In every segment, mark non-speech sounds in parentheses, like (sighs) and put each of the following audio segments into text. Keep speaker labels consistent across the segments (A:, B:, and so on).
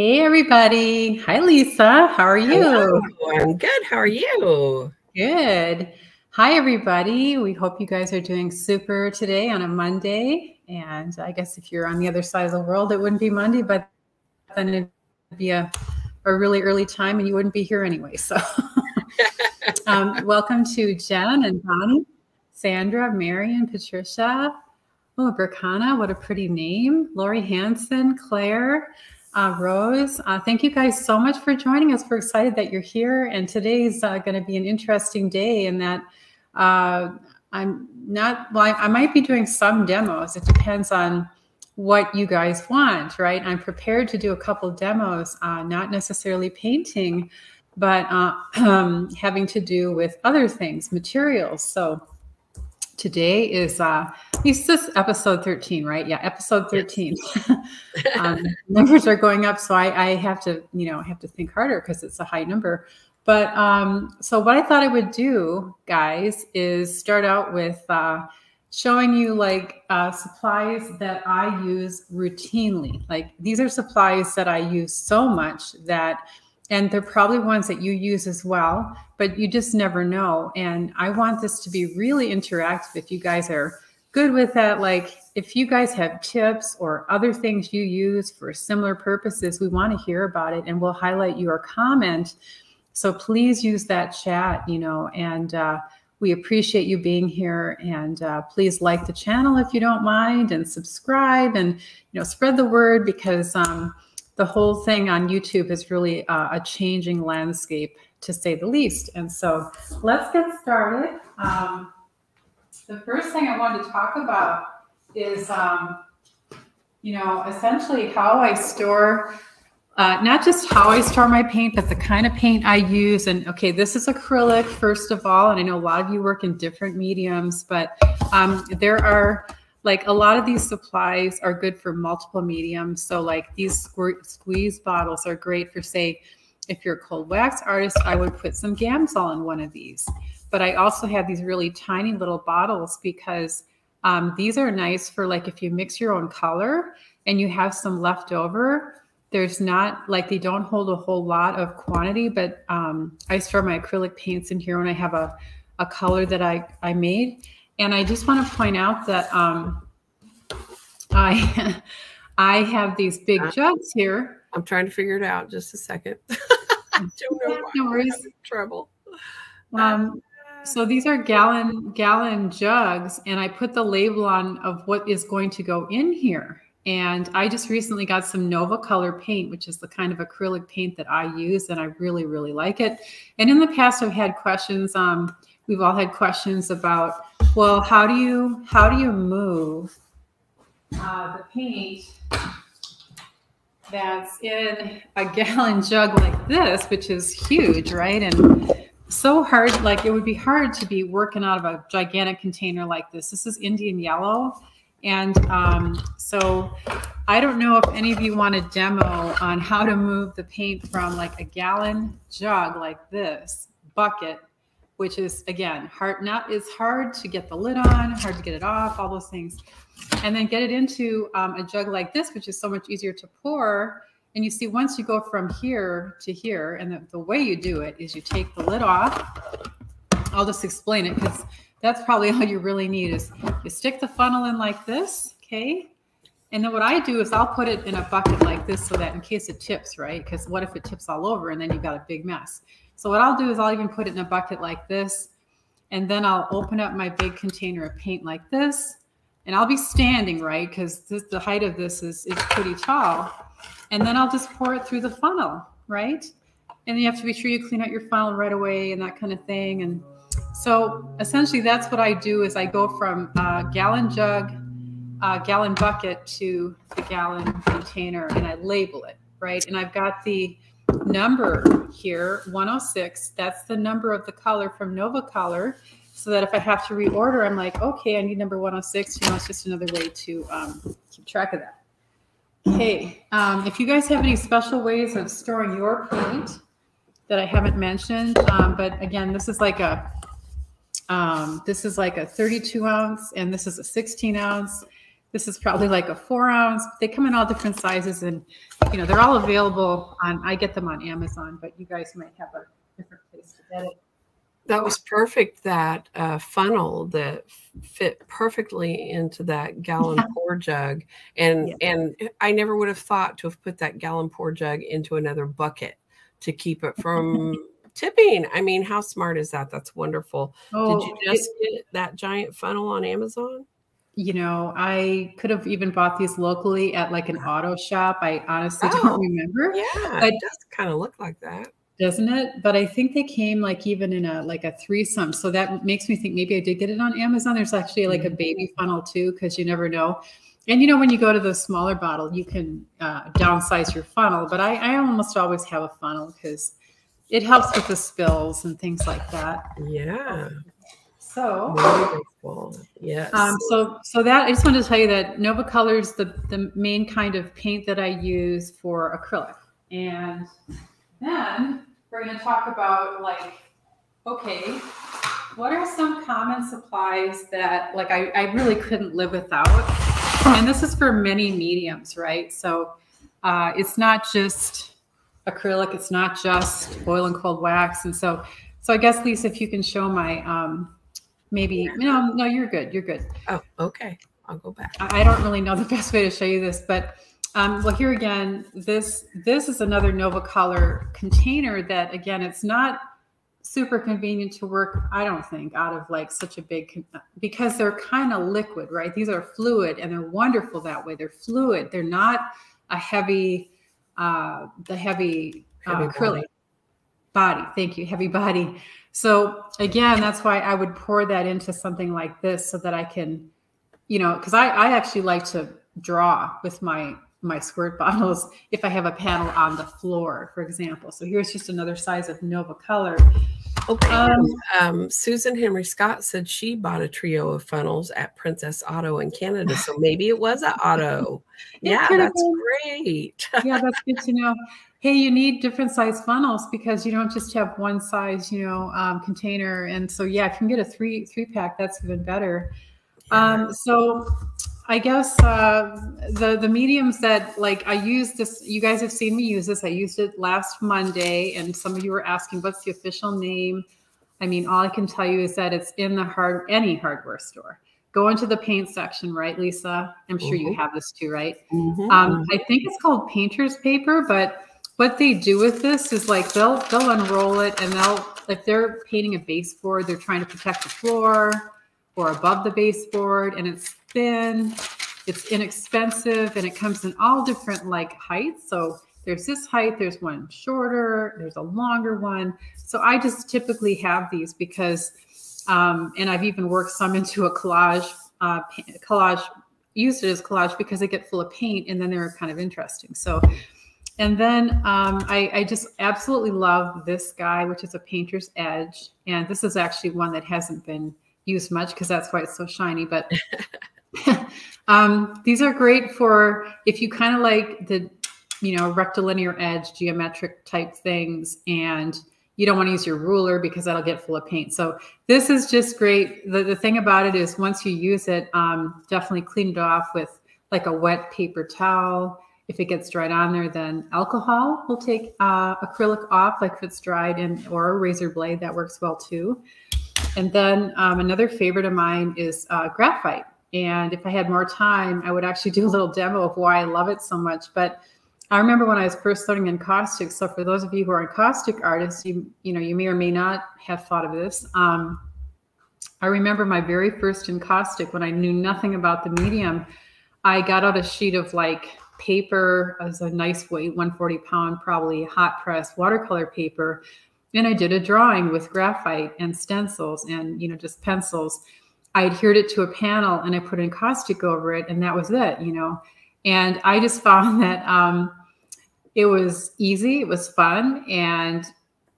A: Hey, everybody. Hi, Lisa. How are you?
B: Hello. I'm good. How are you?
A: Good. Hi, everybody. We hope you guys are doing super today on a Monday. And I guess if you're on the other side of the world, it wouldn't be Monday, but then it'd be a, a really early time and you wouldn't be here anyway. So, (laughs) um, welcome to Jen and Bonnie, Sandra, Mary, and Patricia. Oh, Berkana, what a pretty name. Lori Hanson, Claire uh, Rose. Uh, thank you guys so much for joining us. We're excited that you're here. And today's uh, going to be an interesting day in that uh, I'm not, well, I, I, might be doing some demos. It depends on what you guys want, right? I'm prepared to do a couple demos, uh, not necessarily painting, but uh, (clears throat) having to do with other things, materials. So today is uh this is episode 13 right yeah episode 13 yes. (laughs) (laughs) um, numbers are going up so I, I have to you know I have to think harder because it's a high number but um so what i thought i would do guys is start out with uh showing you like uh, supplies that I use routinely. Like these are supplies that I use so much that and they're probably ones that you use as well, but you just never know. And I want this to be really interactive. If you guys are good with that, like if you guys have tips or other things you use for similar purposes, we want to hear about it and we'll highlight your comment. So please use that chat, you know, and uh, we appreciate you being here. And uh, please like the channel if you don't mind and subscribe and, you know, spread the word because, um, the whole thing on YouTube is really uh, a changing landscape, to say the least. And so let's get started. Um, the first thing I wanted to talk about is, um, you know, essentially how I store, uh, not just how I store my paint, but the kind of paint I use. And okay, this is acrylic, first of all. And I know a lot of you work in different mediums, but um, there are like a lot of these supplies are good for multiple mediums. So like these squeeze bottles are great for say, if you're a cold wax artist, I would put some Gamsol in one of these. But I also have these really tiny little bottles because um, these are nice for like if you mix your own color and you have some left over, there's not like they don't hold a whole lot of quantity, but um, I store my acrylic paints in here when I have a, a color that I, I made. And I just want to point out that um, I (laughs) I have these big uh, jugs here.
B: I'm trying to figure it out. Just a second. (laughs) Don't know why no worries. trouble.
A: Um, so these are gallon gallon jugs, and I put the label on of what is going to go in here. And I just recently got some Nova Color paint, which is the kind of acrylic paint that I use, and I really, really like it. And in the past, I've had questions. Um, we've all had questions about well, how do you how do you move uh, the paint that's in a gallon (laughs) jug like this, which is huge, right? And so hard, like it would be hard to be working out of a gigantic container like this. This is Indian yellow. And um, so I don't know if any of you want a demo on how to move the paint from like a gallon jug like this bucket which is again hard not is hard to get the lid on hard to get it off all those things and then get it into um, a jug like this which is so much easier to pour and you see once you go from here to here and the, the way you do it is you take the lid off i'll just explain it because that's probably all you really need is you stick the funnel in like this okay and then what I do is I'll put it in a bucket like this so that in case it tips, right? Because what if it tips all over and then you've got a big mess? So what I'll do is I'll even put it in a bucket like this, and then I'll open up my big container of paint like this, and I'll be standing, right? Because the height of this is, is pretty tall. And then I'll just pour it through the funnel, right? And you have to be sure you clean out your funnel right away and that kind of thing. And so essentially that's what I do is I go from a gallon jug, a gallon bucket to the gallon container and I label it, right? And I've got the number here, 106. That's the number of the color from Nova Color. So that if I have to reorder, I'm like, okay, I need number 106. You know, it's just another way to um, keep track of that. Okay, um, if you guys have any special ways of storing your paint that I haven't mentioned, um, but again, this is like a um, this is like a 32 ounce and this is a 16 ounce. This is probably like a four ounce. They come in all different sizes and, you know, they're all available on, I get them on Amazon, but you guys might have a different place to get it.
B: That was perfect. That uh, funnel that fit perfectly into that gallon (laughs) pour jug, and yeah. and I never would have thought to have put that gallon pour jug into another bucket to keep it from (laughs) tipping. I mean, how smart is that? That's wonderful. Oh, Did you just it, get that giant funnel on Amazon?
A: You know, I could have even bought these locally at like an auto shop. I honestly oh, don't (laughs) remember.
B: Yeah, but, it does kind of look like that.
A: Doesn't it? But I think they came like even in a like a threesome. So that makes me think maybe I did get it on Amazon. There's actually like a mm-hmm. baby funnel too, because you never know. And you know, when you go to the smaller bottle, you can uh, downsize your funnel. But I, I almost always have a funnel because it helps with the spills and things like that.
B: Yeah.
A: So.
B: Yes.
A: Um, so so that I just wanted to tell you that Nova Colors the the main kind of paint that I use for acrylic. And then we're going to talk about like, okay, what are some common supplies that like I, I really couldn't live without? And this is for many mediums, right? So uh, it's not just acrylic. It's not just oil and cold wax. And so, so I guess Lisa, if you can show my, um, maybe, no, no, you're good. You're good.
B: Oh, okay. I'll go back.
A: I, don't really know the (laughs) best way to show you this, but um, well, here again, this this is another Nova Color container that again, it's not super convenient to work. I don't think out of like such a big because they're kind of liquid, right? These are fluid and they're wonderful that way. They're fluid. They're not a heavy uh, the heavy, uh, acrylic body. body. Thank you, heavy body. So again, that's why I would pour that into something like this so that I can, you know, because I, I actually like to draw with my my squirt (laughs) bottles if I have a panel on the floor, for example. So here's just another size of Nova Color.
B: Okay. Um, um, Susan Henry Scott said she bought a trio of funnels at Princess Auto in Canada. So maybe it was an auto. (laughs) yeah, that's great.
A: yeah, that's good to know. Hey, you need different size funnels because you don't just have one size, you know, um, container. And so, yeah, if you can get a three three pack, that's even better. Yeah. Um, so I guess uh, the the mediums that like I use this. You guys have seen me use this. I used it last Monday, and some of you were asking what's the official name. I mean, all I can tell you is that it's in the hard any hardware store. Go into the paint section, right, Lisa? I'm sure mm-hmm. you have this too, right? Mm-hmm. Um, I think it's called painter's paper, but what they do with this is like they'll they'll unroll it and they'll if they're painting a baseboard, they're trying to protect the floor or above the baseboard, and it's thin, it's inexpensive, and it comes in all different like heights. So there's this height, there's one shorter, there's a longer one. So I just typically have these because, um, and I've even worked some (laughs) into a collage, uh, collage, used it as collage because they get full of paint and then they're kind of interesting. So, and then um, I, I, just absolutely love this guy, which is a painter's edge. And this is actually one that hasn't been used much because that's why it's so shiny. But (laughs) um, these are great for if you kind of like the, you know, rectilinear edge, geometric type things, and you don't want to use your ruler because that'll get full of paint. So this is just great. The, the thing about it is once you use it, um, definitely clean it off with like a wet paper towel. If it gets dried on there, then alcohol will take uh, acrylic off, like if it's dried in, or a razor blade, that works well too. And then um, another favorite of mine is uh, graphite. And if I had more time, I would actually (laughs) do a little demo of why I love it so much. But I remember when I was first learning encaustic. So for those of you who are encaustic artists, you you know you may or may not have thought of this. Um, I remember my very first encaustic when I knew nothing about the medium. I got out a sheet of like paper as a nice weight, 140 pound, probably hot press watercolor paper, and I did a drawing with graphite and stencils and you know just pencils I adhered it to a panel and I put encaustic over it, and that was it, you know. And I just (laughs) found that um, it was easy, it was fun, and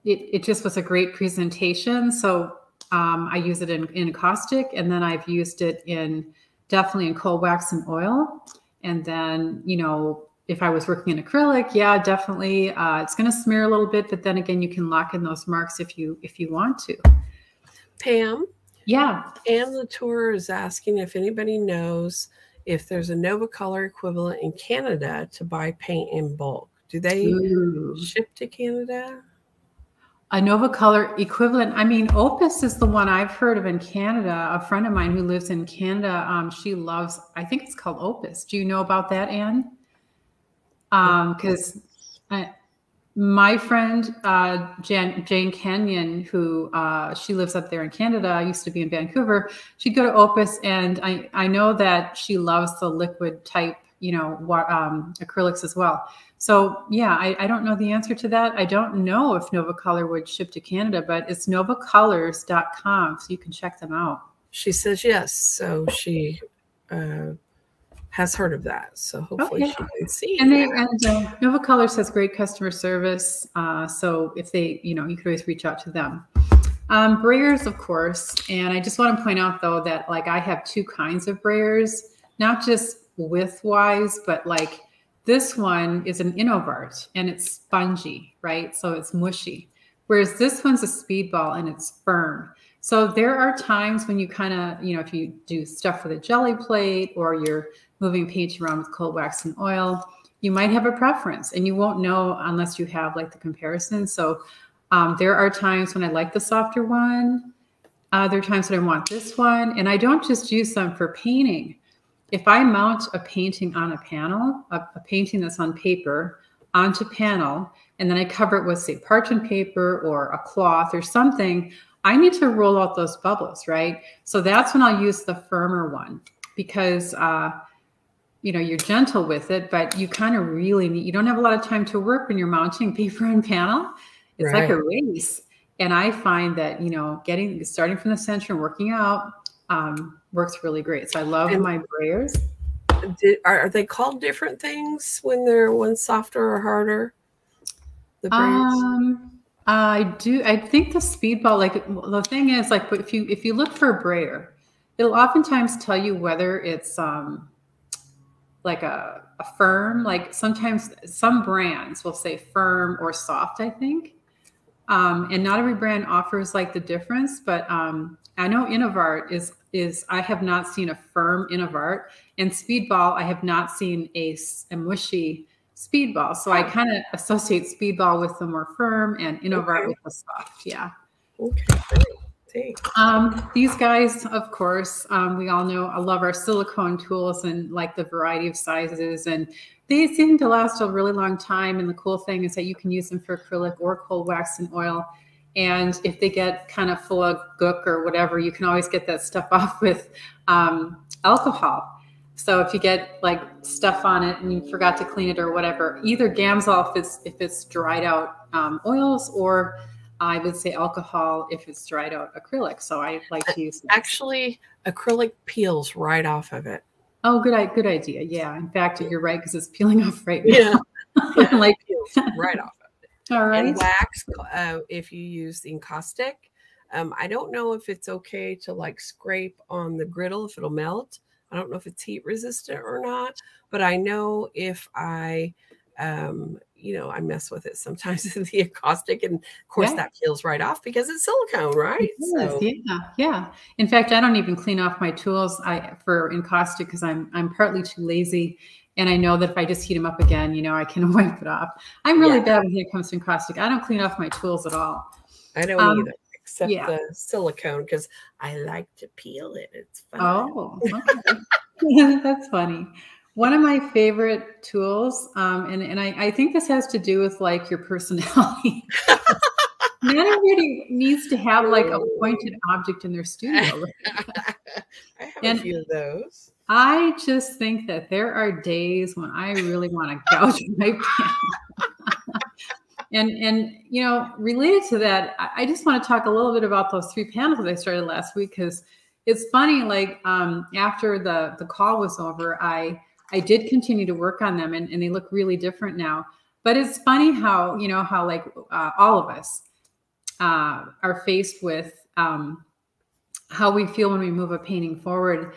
A: it, it just was a great presentation. So um, I use it in, in encaustic, and then I've used it in definitely in cold wax and oil. And then, you know, if I was working in acrylic, yeah, definitely, uh, it's going to smear a little bit, but then again, you can lock in those marks if you if you want to.
B: Pam,
A: yeah.
B: Anne Latour is asking if anybody knows if there's a Nova Color equivalent in Canada to buy paint in bulk. Do they
A: Ooh.
B: ship to Canada?
A: A Nova Color equivalent. I mean, Opus is the one I've heard of in Canada. A friend of mine who lives in Canada, um, she loves. I think it's called Opus. Do you know about that, Anne? Because um, my friend uh, Jan, Jane Kenyon, who uh, she lives up there in Canada, I used to be in Vancouver. She'd go to Opus, and I I know that she loves the liquid type, you know, um, acrylics as well. So yeah, I, I don't know the answer to that. I don't know if Nova Color would ship to Canada, but it's novacolors.com, so you can check them out.
B: She says yes, so she. Uh, has heard of that. So hopefully okay. she can see.
A: And they and uh, Nova Colors has great customer service. Uh, so if they, you know, you could always reach out to them. Um, brayers, of course. And I just want to point out though that like I have two kinds of brayers, not just width wise, but like this one is an Inovart and it's spongy, right? So it's mushy. Whereas this one's a speedball and it's firm. So there are times when you kind of, you know, if you do stuff with a jelly plate or you're moving paint around with cold wax and oil, you might have a preference and you won't know unless you have like the comparison. So um, there are times when I like the softer one. Uh, there are times when I want this one. And I don't just use them for painting. If I mount a painting on a panel, a, a painting that's on paper onto panel, and then I cover it with say parchment paper or a cloth or something, I need to roll out those bubbles, right? So that's when I'll use the firmer one because uh, you know you're gentle with it but you kind of really need you don't have a lot of time to work when you're mounting (laughs) paper and panel it's right. like a race and i find that you know getting starting from the center and working out um, works really great. So i love and my brayers
B: did, are, are, they called different things when they're one softer or harder?
A: The brayers um i do i think the speedball like the thing is like if you if you look for a brayer it'll oftentimes tell you whether it's um like a, a firm, like sometimes some brands will say firm or soft, I think. Um, and not every brand offers like the difference, but um, I know Inovart is is I have not seen a firm Inovart and Speedball. I have not seen a, a mushy Speedball. So I kind of associate Speedball with the more firm and Inovart okay. with the soft. Yeah.
B: Okay.
A: Um, these guys, of course, um, we all know I love our silicone tools and like the variety of sizes and they seem to last a really long time. And the cool thing is that you can use them for acrylic or cold wax and oil. And if they get kind of full of gook or whatever, you can always get that stuff (laughs) off with um, alcohol. So if you get like stuff on it and you forgot to clean it or whatever, either Gamsol if it's if it's dried out um, oils or I would say alcohol if it's dried out acrylic. So I like to use
B: actually acrylic peels right off of it.
A: Oh, good, good idea. Yeah. In fact, you're right because it's peeling (laughs) off right now.
B: Yeah, (laughs) yeah like right off.
A: All right.
B: And wax, uh, if you use the encaustic, um, I don't know if it's okay to like scrape on the griddle if it'll melt. I don't know if it's heat resistant or not, but I know if I um, you know, I mess with it sometimes (laughs) in the encaustic, and of course yeah. that peels right off because it's silicone, right?
A: so. Yeah, yeah. In fact, I don't even clean off my tools I for encaustic because I'm I'm partly too lazy, and I know that if I just heat them up again, you know, I can (laughs) wipe it off. I'm really yeah. bad when it comes to encaustic. I don't clean off my tools at all.
B: I don't um, either, except yeah. the silicone because I like to peel it. It's fun.
A: Oh, okay. (laughs) that's funny. One of my favorite tools, um, and, and I, I think this has to do with like your personality. (laughs) Not everybody needs to have like a pointed object in their studio.
B: I have and a few of those.
A: I just think that there are days when I really want to gouge (laughs) my pen. and and you know, related to that, I just want to talk a little bit about those three panels that I started last week because it's funny. Like um, after the the call was over, I I did continue to work on them and, and they look really different now. But it's funny how, you know, how like uh, all of us uh, are faced with um, how we feel when we move a painting forward.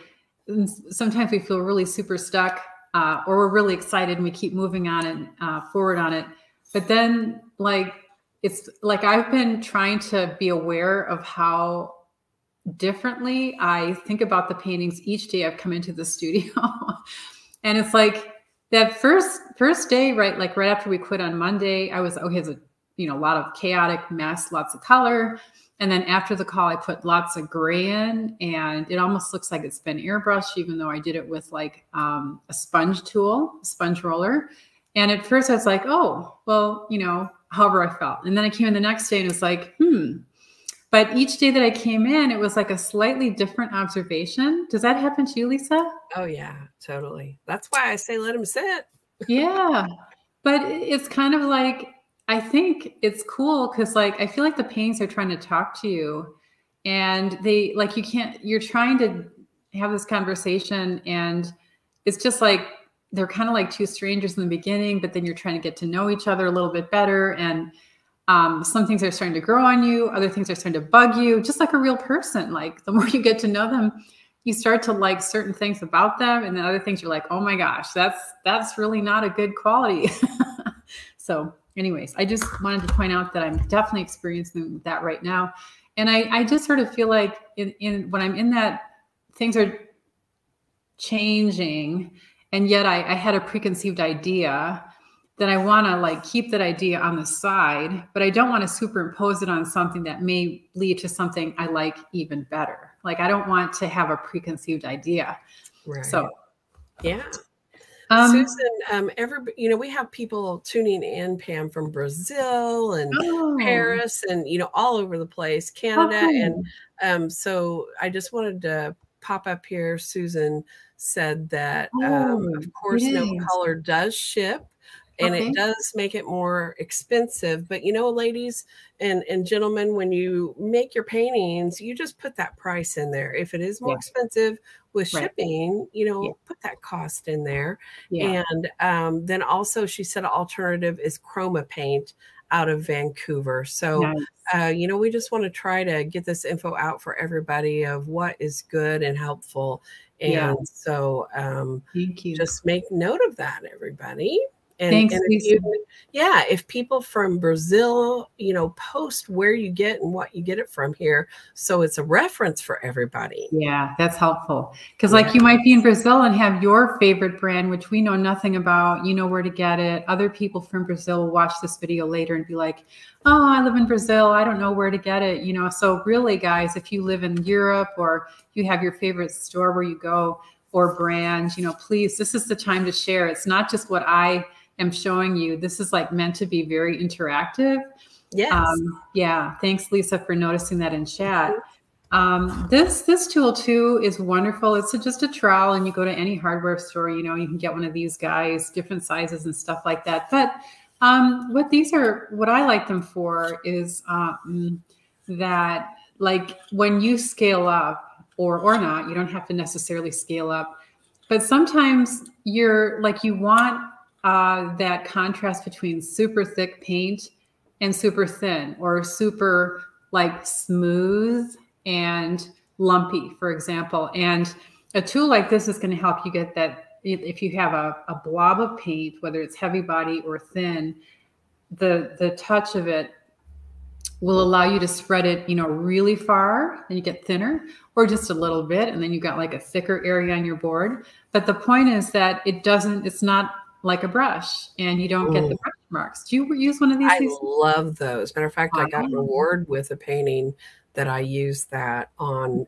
A: And sometimes we feel really super stuck uh, or we're really excited and we keep moving on and uh, forward on it. But then like, it's like I've been trying to be aware of how differently. I think about the paintings each day I've come into the (laughs) studio. and it's like that first first day, right? Like right after we quit on Monday, I was okay, you know, a lot of chaotic mess, lots of color. And then after the call, I put lots of gray in and it almost looks like it's been airbrushed, even though I did it with like um, a sponge tool, a sponge roller. And at first I was like, oh, well, you know, however I felt. And then I came in the next day and it was like, hmm, but each day that I came in, it was like a slightly different observation. Does that happen to you, Lisa?
B: Oh, yeah, totally. That's why I say let him sit.
A: yeah. But it's kind of like, I think it's cool because, like, I feel like the paintings are trying to talk to you. And they, like, you can't, you're trying to have this conversation. And it's just like, they're kind of like two strangers in the beginning, but then you're trying to get to know each other a little bit better. And, um, some things are starting to grow on you, other things are starting to bug you, just like a real person. Like the (laughs) more you get to know them, you start to like certain things about them, and then other things you're like, oh my gosh, that's that's really not a good quality. (laughs) so, anyways, I just wanted to point out that I'm definitely experiencing that right now, and I I just sort of feel like in in when I'm in that things are changing, and yet I, I had a preconceived idea then I want to like keep that idea on the side, but I don't want to superimpose it on something that may lead to something I like even better. Like I don't want to have a preconceived idea. Right. So,
B: yeah. Um, Susan, um, every you know, we have people tuning in, Pam from Brazil and oh, Paris, and you know, all over the place, Canada, okay. and um, so I just wanted to pop up here. Susan said that, um, oh, of course, Nova Color does ship and okay. it does make it more expensive but you know ladies and and gentlemen when you make your paintings you just put that price in there if it is more yeah. expensive with right. shipping you know yeah. put that cost in there yeah. and um, then also she said an alternative is chroma paint out of vancouver so nice. uh, you know we just want to try to get this info out for everybody of what is good and helpful and yeah. so um,
A: Thank you.
B: just make note of that everybody
A: and, Thanks,
B: and if you, yeah, if people from Brazil, you know, post where you get and what you get it from here, so it's a reference for everybody.
A: Yeah, that's helpful. Because yeah. like you might be in Brazil and have your favorite brand, which we know nothing about. You know where to get it. Other people from Brazil will watch this video later and be like, "Oh, I live in Brazil. I don't know where to get it." You know, so really, guys, if you live in Europe or you have your favorite store where you go or brand, you know, please, this is the time to share. It's not just what I am showing you. This is like meant to be very interactive.
B: Yes. Um,
A: yeah. Thanks, Lisa, for noticing that in chat. Um, this this tool too is wonderful. It's a, just a trowel, and you go to any hardware store, you know, you can get one of these guys, different sizes and stuff like that. But um, what these are, what I like them for is um, that, like, when you scale up or or not, you don't have to necessarily scale up, but sometimes you're like you want uh, that contrast between super thick paint and super thin or super like smooth and lumpy, for example. And a tool like this is going to help you get that. If you have a, a blob of paint, whether it's heavy body or thin, the the touch of it will allow you to spread it, you know, really far, and you get thinner, or just a little bit, and then you got like a thicker area on your board. But the point is that it doesn't, it's not like a brush and you don't get the brush marks. Do you use one of these?
B: I love those. Matter of fact, I got reward with a painting that I used that on,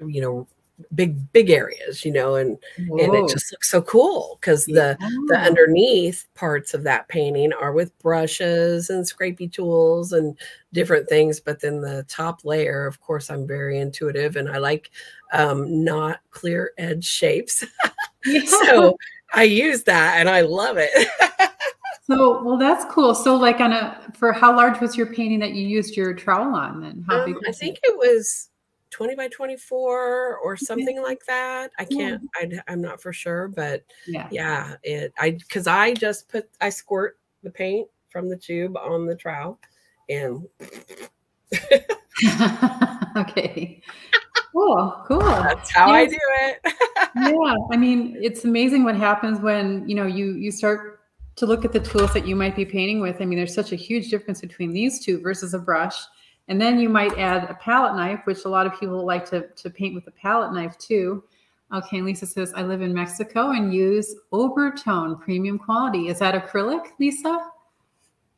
B: you know, big big areas you know and Whoa. and it just looks so cool because the yeah. the underneath parts of that painting are with brushes and scrapey tools and different things but then the top layer of course i'm very intuitive and i like um not clear edge shapes (laughs) yeah. so I use that and I love it. (laughs)
A: so, well, that's cool. So, like, on a for how large was your painting that you used your trowel on? Then, how
B: um, big? I think it was 20 by 24 or something like that. I can't. I, am not for sure, but yeah, yeah, it, I, cause I just put, I squirt the paint from the tube on the trowel and. (laughs)
A: okay. Cool, cool.
B: That's how yes. I do it. (laughs)
A: yeah, I mean, it's amazing what happens when you know you you start to look at the tools that you might be painting with. I mean, there's such a huge difference between these two versus a brush. And then you might add a palette knife, which a lot of people like to, to paint with a palette knife too. Okay, Lisa says, I live in Mexico and use Obertone premium quality. Is that acrylic, Lisa?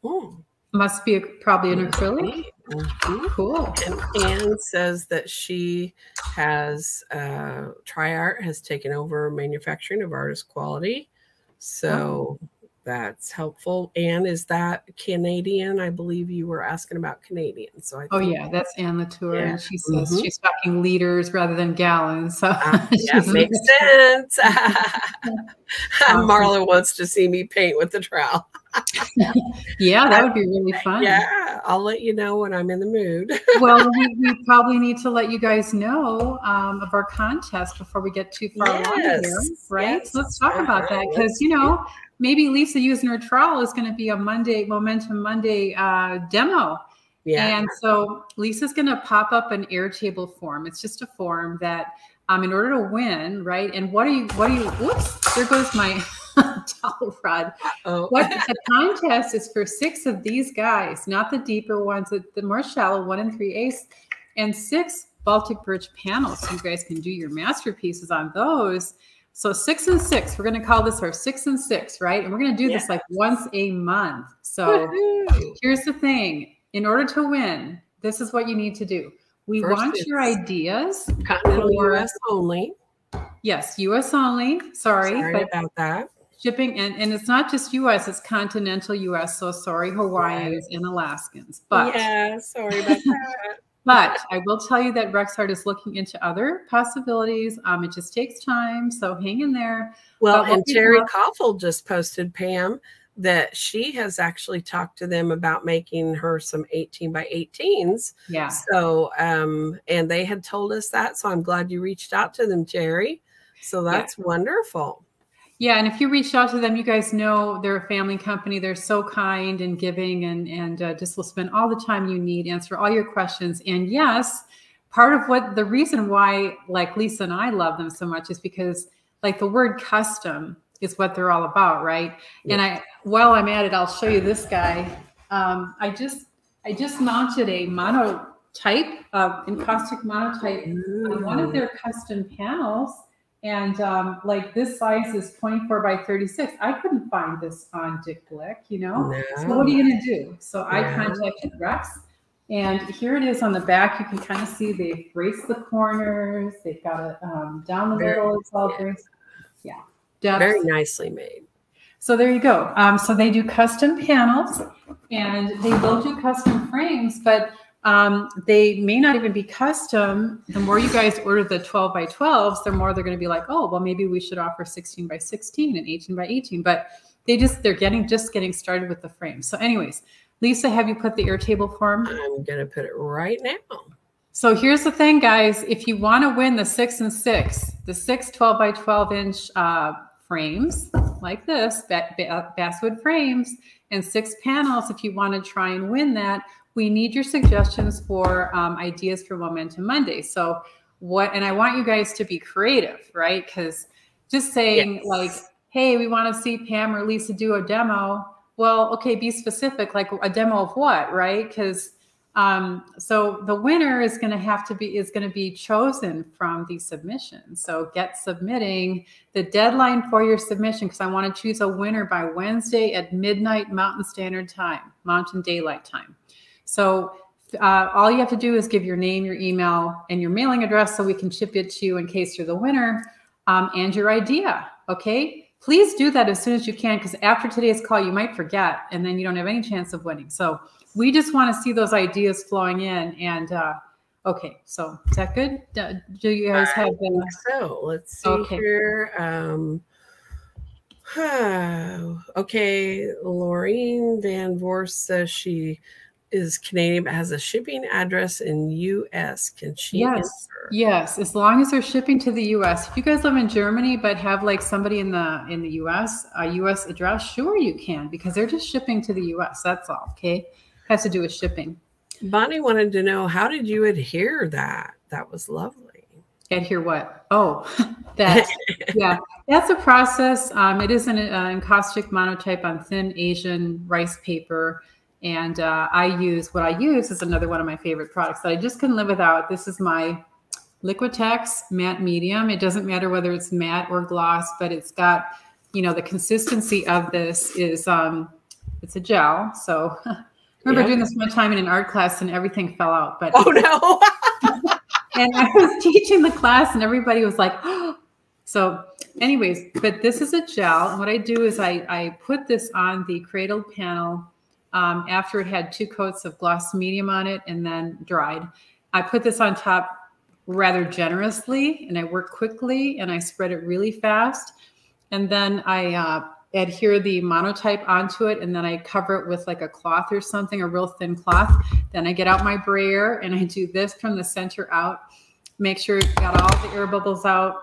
B: Oh.
A: Must be a, probably an acrylic.
B: Mm-hmm.
A: Cool.
B: And Anne says that she has uh, TriArt has taken over manufacturing of artist quality. So oh that's helpful. Anne, is that Canadian? I believe you were asking about Canadian. So I
A: oh yeah, that's Anne Latour, yeah. and she says mm-hmm. she's talking liters rather than gallons. So uh,
B: yeah, makes (laughs) sense. (laughs) Marla wants to see me paint with the trowel. (laughs)
A: yeah, that would be really fun.
B: Yeah, I'll let you know when I'm in the mood. (laughs)
A: well, we, we, probably need to let you guys know um, of our contest before we get too far yes. along here, right? Yes. Let's talk about that because you know maybe Lisa using her trowel is going to be a Monday Momentum Monday uh, demo. Yeah. And so Lisa's going to pop up an Airtable form. It's just a form that, um, in order to win, right? And what are you? What are you? Whoops! There goes my (laughs) (laughs) towel rod. Oh. What the contest is for six of these guys, not the deeper ones, the more shallow one and three ace, and six Baltic birch panels. So you guys can do your masterpieces on those. So six and six, we're going to call this our six and six, right? And we're going to do yeah. this like once a month. So here's the thing. In order to win, this is what you need to do. We First want your ideas.
B: Continental for, US only.
A: Yes, US only. Sorry.
B: Sorry about that.
A: Shipping and, and it's not just US, it's continental US. So sorry, Hawaiians and Alaskans. But
B: yeah, sorry about that. (laughs)
A: But I will tell you that Rexart is looking into other possibilities. Um, it just takes time, so hang in there.
B: Well, and Terry Koffel just posted Pam that she has actually talked to them about making her some 18 by 18s.
A: Yeah.
B: So, um, and they had told us that. So I'm glad you reached out to them, Terry. So that's yeah. wonderful.
A: Yeah, and if you reach out to them, you guys know they're a family company. They're so kind and giving, and and uh, just will spend all the time you need, answer all your questions. And yes, part of what the reason why, like Lisa and I love them so much, is because like the word custom is what they're all about, right? Yeah. And I, while I'm at it, I'll show you this guy. Um, I just I just mounted a monotype, uh, encaustic monotype on one of their custom panels and um, like this size is 24 by 36. I couldn't find this on Dick Blick, you know? No. So what are you going to do? So I contacted Rex. And here it is on the back. You can kind of see they've braced the corners. They've got it um, down the middle. It's all braced. Yeah.
B: Depth. Very nicely made.
A: So there you go. Um, so they do custom panels and they will do custom frames, but um, they may not even be custom. The more you guys order the 12 by 12s, the more they're going to be like, oh, well, maybe we should offer 16 by 16 and 18 by 18. But they just, they're getting, just getting started with the frame. So anyways, Lisa, have you put the Airtable form?
B: I'm going to put it right now.
A: So here's the thing, guys. If you want to win the six and six, the six 12 by 12 inch uh, frames like this, basswood frames, and six panels, if you want to try and win that, we need your suggestions for um, ideas for Momentum Monday. So what, and I want you guys to be creative, right? Because just saying yes. like, hey, we want to see Pam or Lisa do a demo. Well, okay, be specific, like a demo of what, right? Because um, so the winner is going to have to be is going to be chosen from these submissions. So get submitting the deadline for your submission because I want to choose a winner by Wednesday at midnight Mountain Standard Time, Mountain Daylight Time. So uh, all you have to do is give your name, your email, and your mailing address so we can ship it to you in case you're the winner um, and your idea. Okay. Please do that as soon as you can because after today's call, you might forget and then you don't have any chance of winning. So we just want to see those ideas flowing in. And uh, okay, so is that good? Do you guys have
B: so let's see okay. here. Um, (sighs) okay, Laureen Van Vorst says she is Canadian but has a shipping address in US. Can she?
A: Yes. Enter? Yes. As long as they're shipping to the US. If you guys live in Germany but have like somebody in the in the US, a US address, sure you can because they're just shipping to the US. That's all. Okay. Has to do with shipping.
B: Bonnie wanted to know how did you adhere that? That was lovely.
A: Adhere what? Oh, (laughs) that yeah, that's a process. Um, it is an uh, encaustic monotype on thin Asian rice paper And uh, I use what I use is another one of my favorite products that I just couldn't live without. This is my Liquitex matte medium. It doesn't matter whether it's matte or gloss, but it's got, you know, the consistency of this is um, it's a gel. So (laughs) I remember doing this one time in an art class and everything fell out. But
B: oh no. (laughs)
A: and I was teaching the class and everybody was like, oh. (gasps) so anyways, but this is a gel. And what I do is I, I put this on the cradle panel um, after it had two coats of gloss medium on it and then dried. I put this on top rather generously and I work quickly and I spread it really fast. And then I uh, adhere the monotype onto it and then I cover it with like a cloth or something, a real thin cloth. Then I get out my brayer and I do this from the center out, make sure it got all the air bubbles out.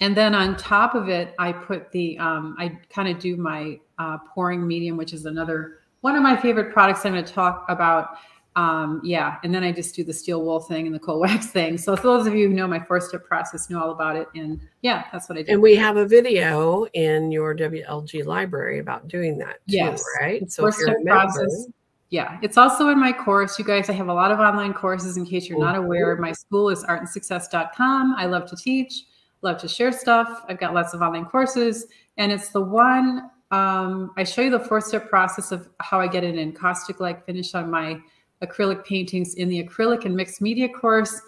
A: And then on top of it, I put the, um, I kind of do my uh, pouring medium, which is another one of my favorite products I'm going to talk about. Um, yeah, and then I just do the steel wool thing and the cold (laughs) wax thing. So those of you who know my four step process know all about it. And yeah, that's what I do.
B: And we have a video in your WLG library about doing that too,
A: yes.
B: right?
A: So four step process. Yeah, it's also in my course. You guys, I have a lot of online courses in case you're not mm-hmm. aware. My school is artandsuccess.com. I love to teach, love to share stuff. I've got lots of online courses, and it's the one um, I show you the four step process of how I get an encaustic like finish on my acrylic paintings in the acrylic and mixed media course.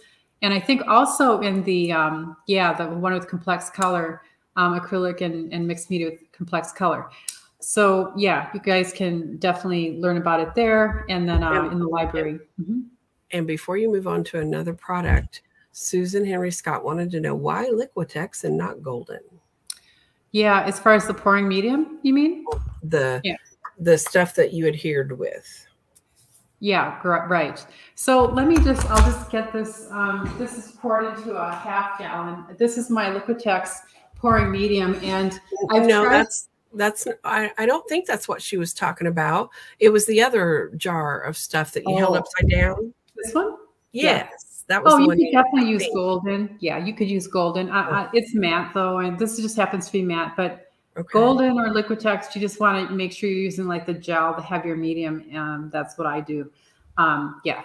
A: And I think also in the, um, yeah, the one with complex color, um, acrylic and, and mixed media with complex color. So yeah, you guys can definitely learn about it there and then uh, in the library. Mm -hmm.
B: And before you move on to another product, Susan Henry Scott wanted to know why Liquitex and not Golden.
A: Yeah, as far as the pouring medium, you mean?
B: The yeah. the stuff that you adhered with.
A: Yeah, right. So let me just, I'll just get this. Um, this is poured into a half gallon. This is my Liquitex pouring medium. And
B: I know that's, that's, I, I don't think that's what she was talking about. It was the other jar of stuff that you oh. held upside down.
A: This one?
B: Yes. That was
A: oh, you could definitely use golden. Yeah, you could use golden. I, I, it's matte though, and this just happens to be matte, but Okay. Golden or Liquitex, you just want to make sure you're using like the gel, the heavier medium. Um, that's what I do. Um, yeah.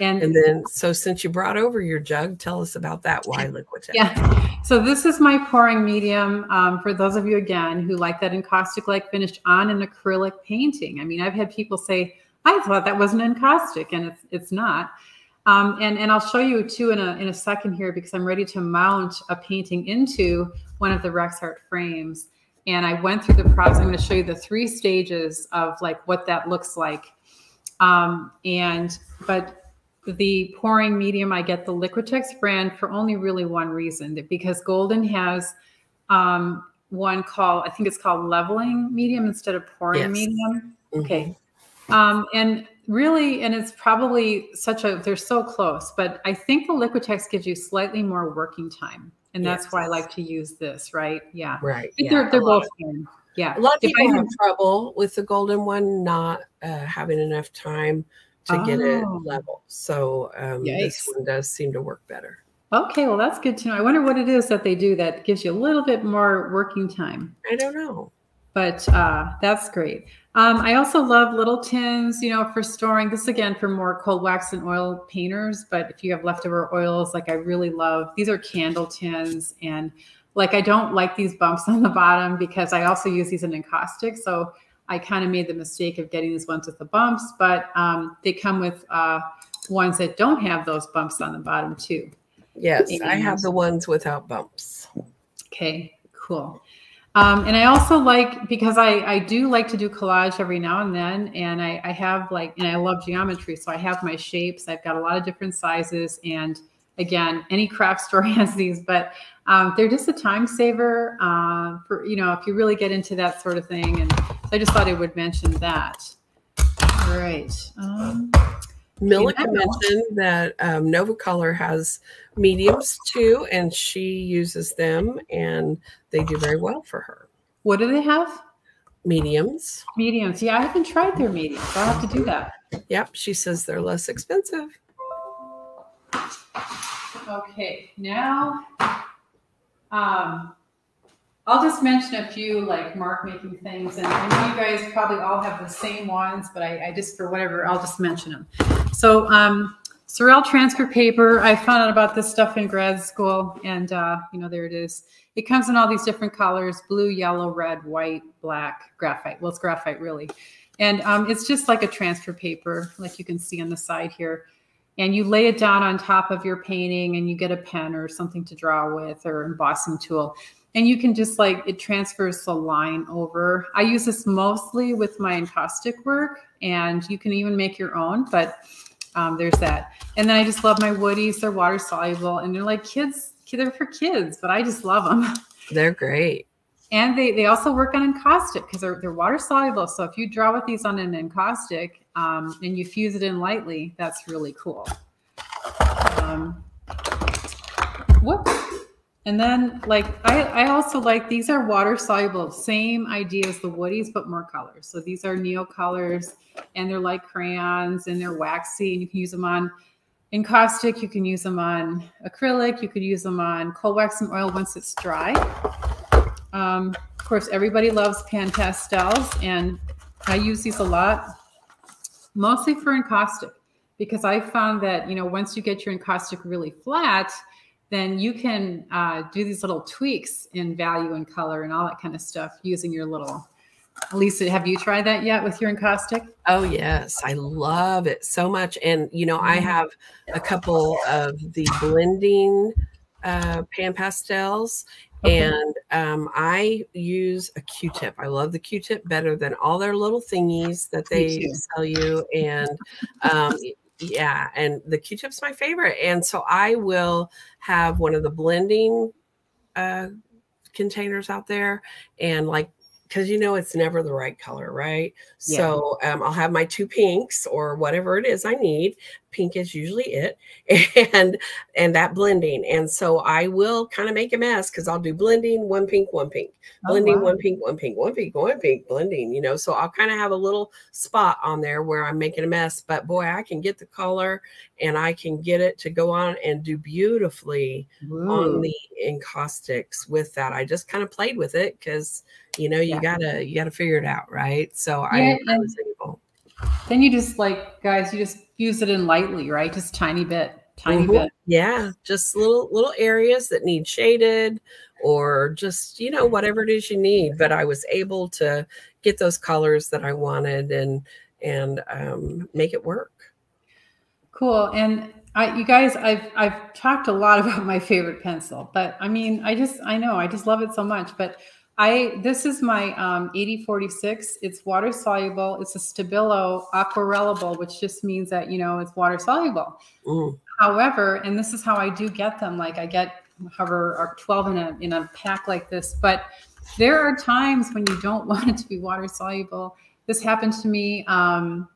B: And, and then, so since you brought over your jug, tell us about that. Why (laughs) Liquitex?
A: Yeah. So this is my pouring medium. Um, for those of you again who like that encaustic-like finish on an acrylic painting. I mean, I've had people say, "I thought that was an encaustic," and it's it's not. Um, and and I'll show you too in a in a second here because I'm ready to mount a painting into one of the Rexart frames. And I went through the process. I'm going to show you the three stages of like what that looks like um, and but the pouring medium, I get the Liquitex brand for only really one reason, that because Golden has um, one called, I think it's called leveling medium instead of pouring yes. medium. Okay. Um, and really, and it's probably such a, they're so close, but I think the Liquitex gives you slightly more working time. And that's yes. why I like to use this, right? Yeah.
B: Right.
A: Yeah. They're, they're both yeah.
B: A lot of people have trouble with the golden one not uh, having enough time to oh. get it oh. level. So um, this one does seem to work better.
A: Okay, well, that's good to know. I wonder what it is that they do that gives you a little bit more working time.
B: I don't know.
A: But uh, that's great. Um, I also love little tins, you know, for storing. This again for more cold wax and oil painters. But if you have leftover oils, like I really love, these are candle tins and like I don't like these bumps (laughs) on the bottom because I also use these in encaustic. So I kind of made the mistake of getting these ones with the bumps, but um, they come with uh, ones that don't have those bumps on the bottom too.
B: Yes, and, I have the ones without bumps.
A: Okay, cool. Um, and I also like because I I do like to do collage every now and then, and I, I have like and I love geometry, so I have my shapes. I've got a lot of different sizes, and again, any craft (laughs) store has these, but um, they're just a time saver uh, for, you know, if you really get into that sort of thing. And so I just thought I would mention that. All right. Um,
B: Millica mentioned that um, Nova Color has mediums too, and she uses them, and they do very well for her.
A: What do they have?
B: Mediums.
A: Mediums. Yeah, I haven't tried their mediums. I'll have to do that.
B: Yep. She says they're less expensive.
A: Okay. Now um, I'll just mention a few like mark making things, and I know you guys probably all have the same ones, but I, I just for whatever I'll just mention them. So um, Saral transfer paper. I found out about this stuff in grad school, and uh, you know there it is. It comes in all these different colors: blue, yellow, red, white, black, graphite. Well, it's graphite really, and um, it's just like a transfer paper, like you can see on the side here. And you lay it down on top of your painting, and you get a pen or something to draw with, or embossing tool and you can just like it transfers the line over. I use this mostly with my encaustic work, and you can even make your own, but um, there's that. And then I just love my woodies. They're water soluble and they're like kids, they're for kids, but I just love them. (laughs)
B: They're great.
A: And they, they also work on encaustic because they're, they're water soluble. So if you draw with these on an encaustic um, and you fuse it in lightly, that's really cool. Um, whoops. And then like I, I also like these are water soluble, same idea as the woodies, but more colors. So these are Neocolors and they're like crayons and they're waxy and you can use them on encaustic, you can use them on acrylic, you could use them on cold wax and oil once it's dry. Um, of course, everybody loves pan pastels and I use these a lot, mostly for encaustic because I found that, you know, once you get your encaustic really flat, then you can uh, do these little tweaks in value and color and all that kind of stuff using your little Lisa, have you tried that yet with your encaustic?
B: Oh yes, I love it so much. And you know, I mm-hmm. have a couple of the blending uh, pan pastels, okay. and um, I use a Q-tip. I love the Q-tip better than all their little thingies that they sell you. And um, (laughs) yeah, and the Q-tip's my favorite. And so I will have one of the blending uh, containers out there and like because you know it's never the right color, right? Yeah. So um, I'll have my two pinks or whatever it is I need. Pink is usually it, (laughs) and and that blending. And so I will kind of make a mess because I'll do blending, one pink, one pink, oh, blending, wow. one pink, one pink, one pink, one pink, blending. You know, so I'll kind of have a little spot on there where I'm making a mess. But boy, I can get the color and I can get it to go on and do beautifully Ooh. on the encaustics with that. I just kind of played with it because you know you yeah. gotta you gotta figure it out right so yeah, I, I was able
A: then you just like guys you just use it in lightly right just tiny bit tiny mm-hmm. bit
B: yeah just little little areas that need shaded or just you know whatever it is you need but i was able to get those colors that i wanted and and um, make it work
A: cool and I, you guys, I've I've talked a lot (laughs) about my favorite pencil, but I mean, I just I know I just love it so much. But I this is my um, 8046. It's water soluble. It's a Stabilo aquarellable, which just means that you know it's water soluble. Mm. However, and this is how I do get them. Like I get however 12 in a in a pack like this, but there are times when you don't (laughs) want it to be water soluble. This happened to me. Um,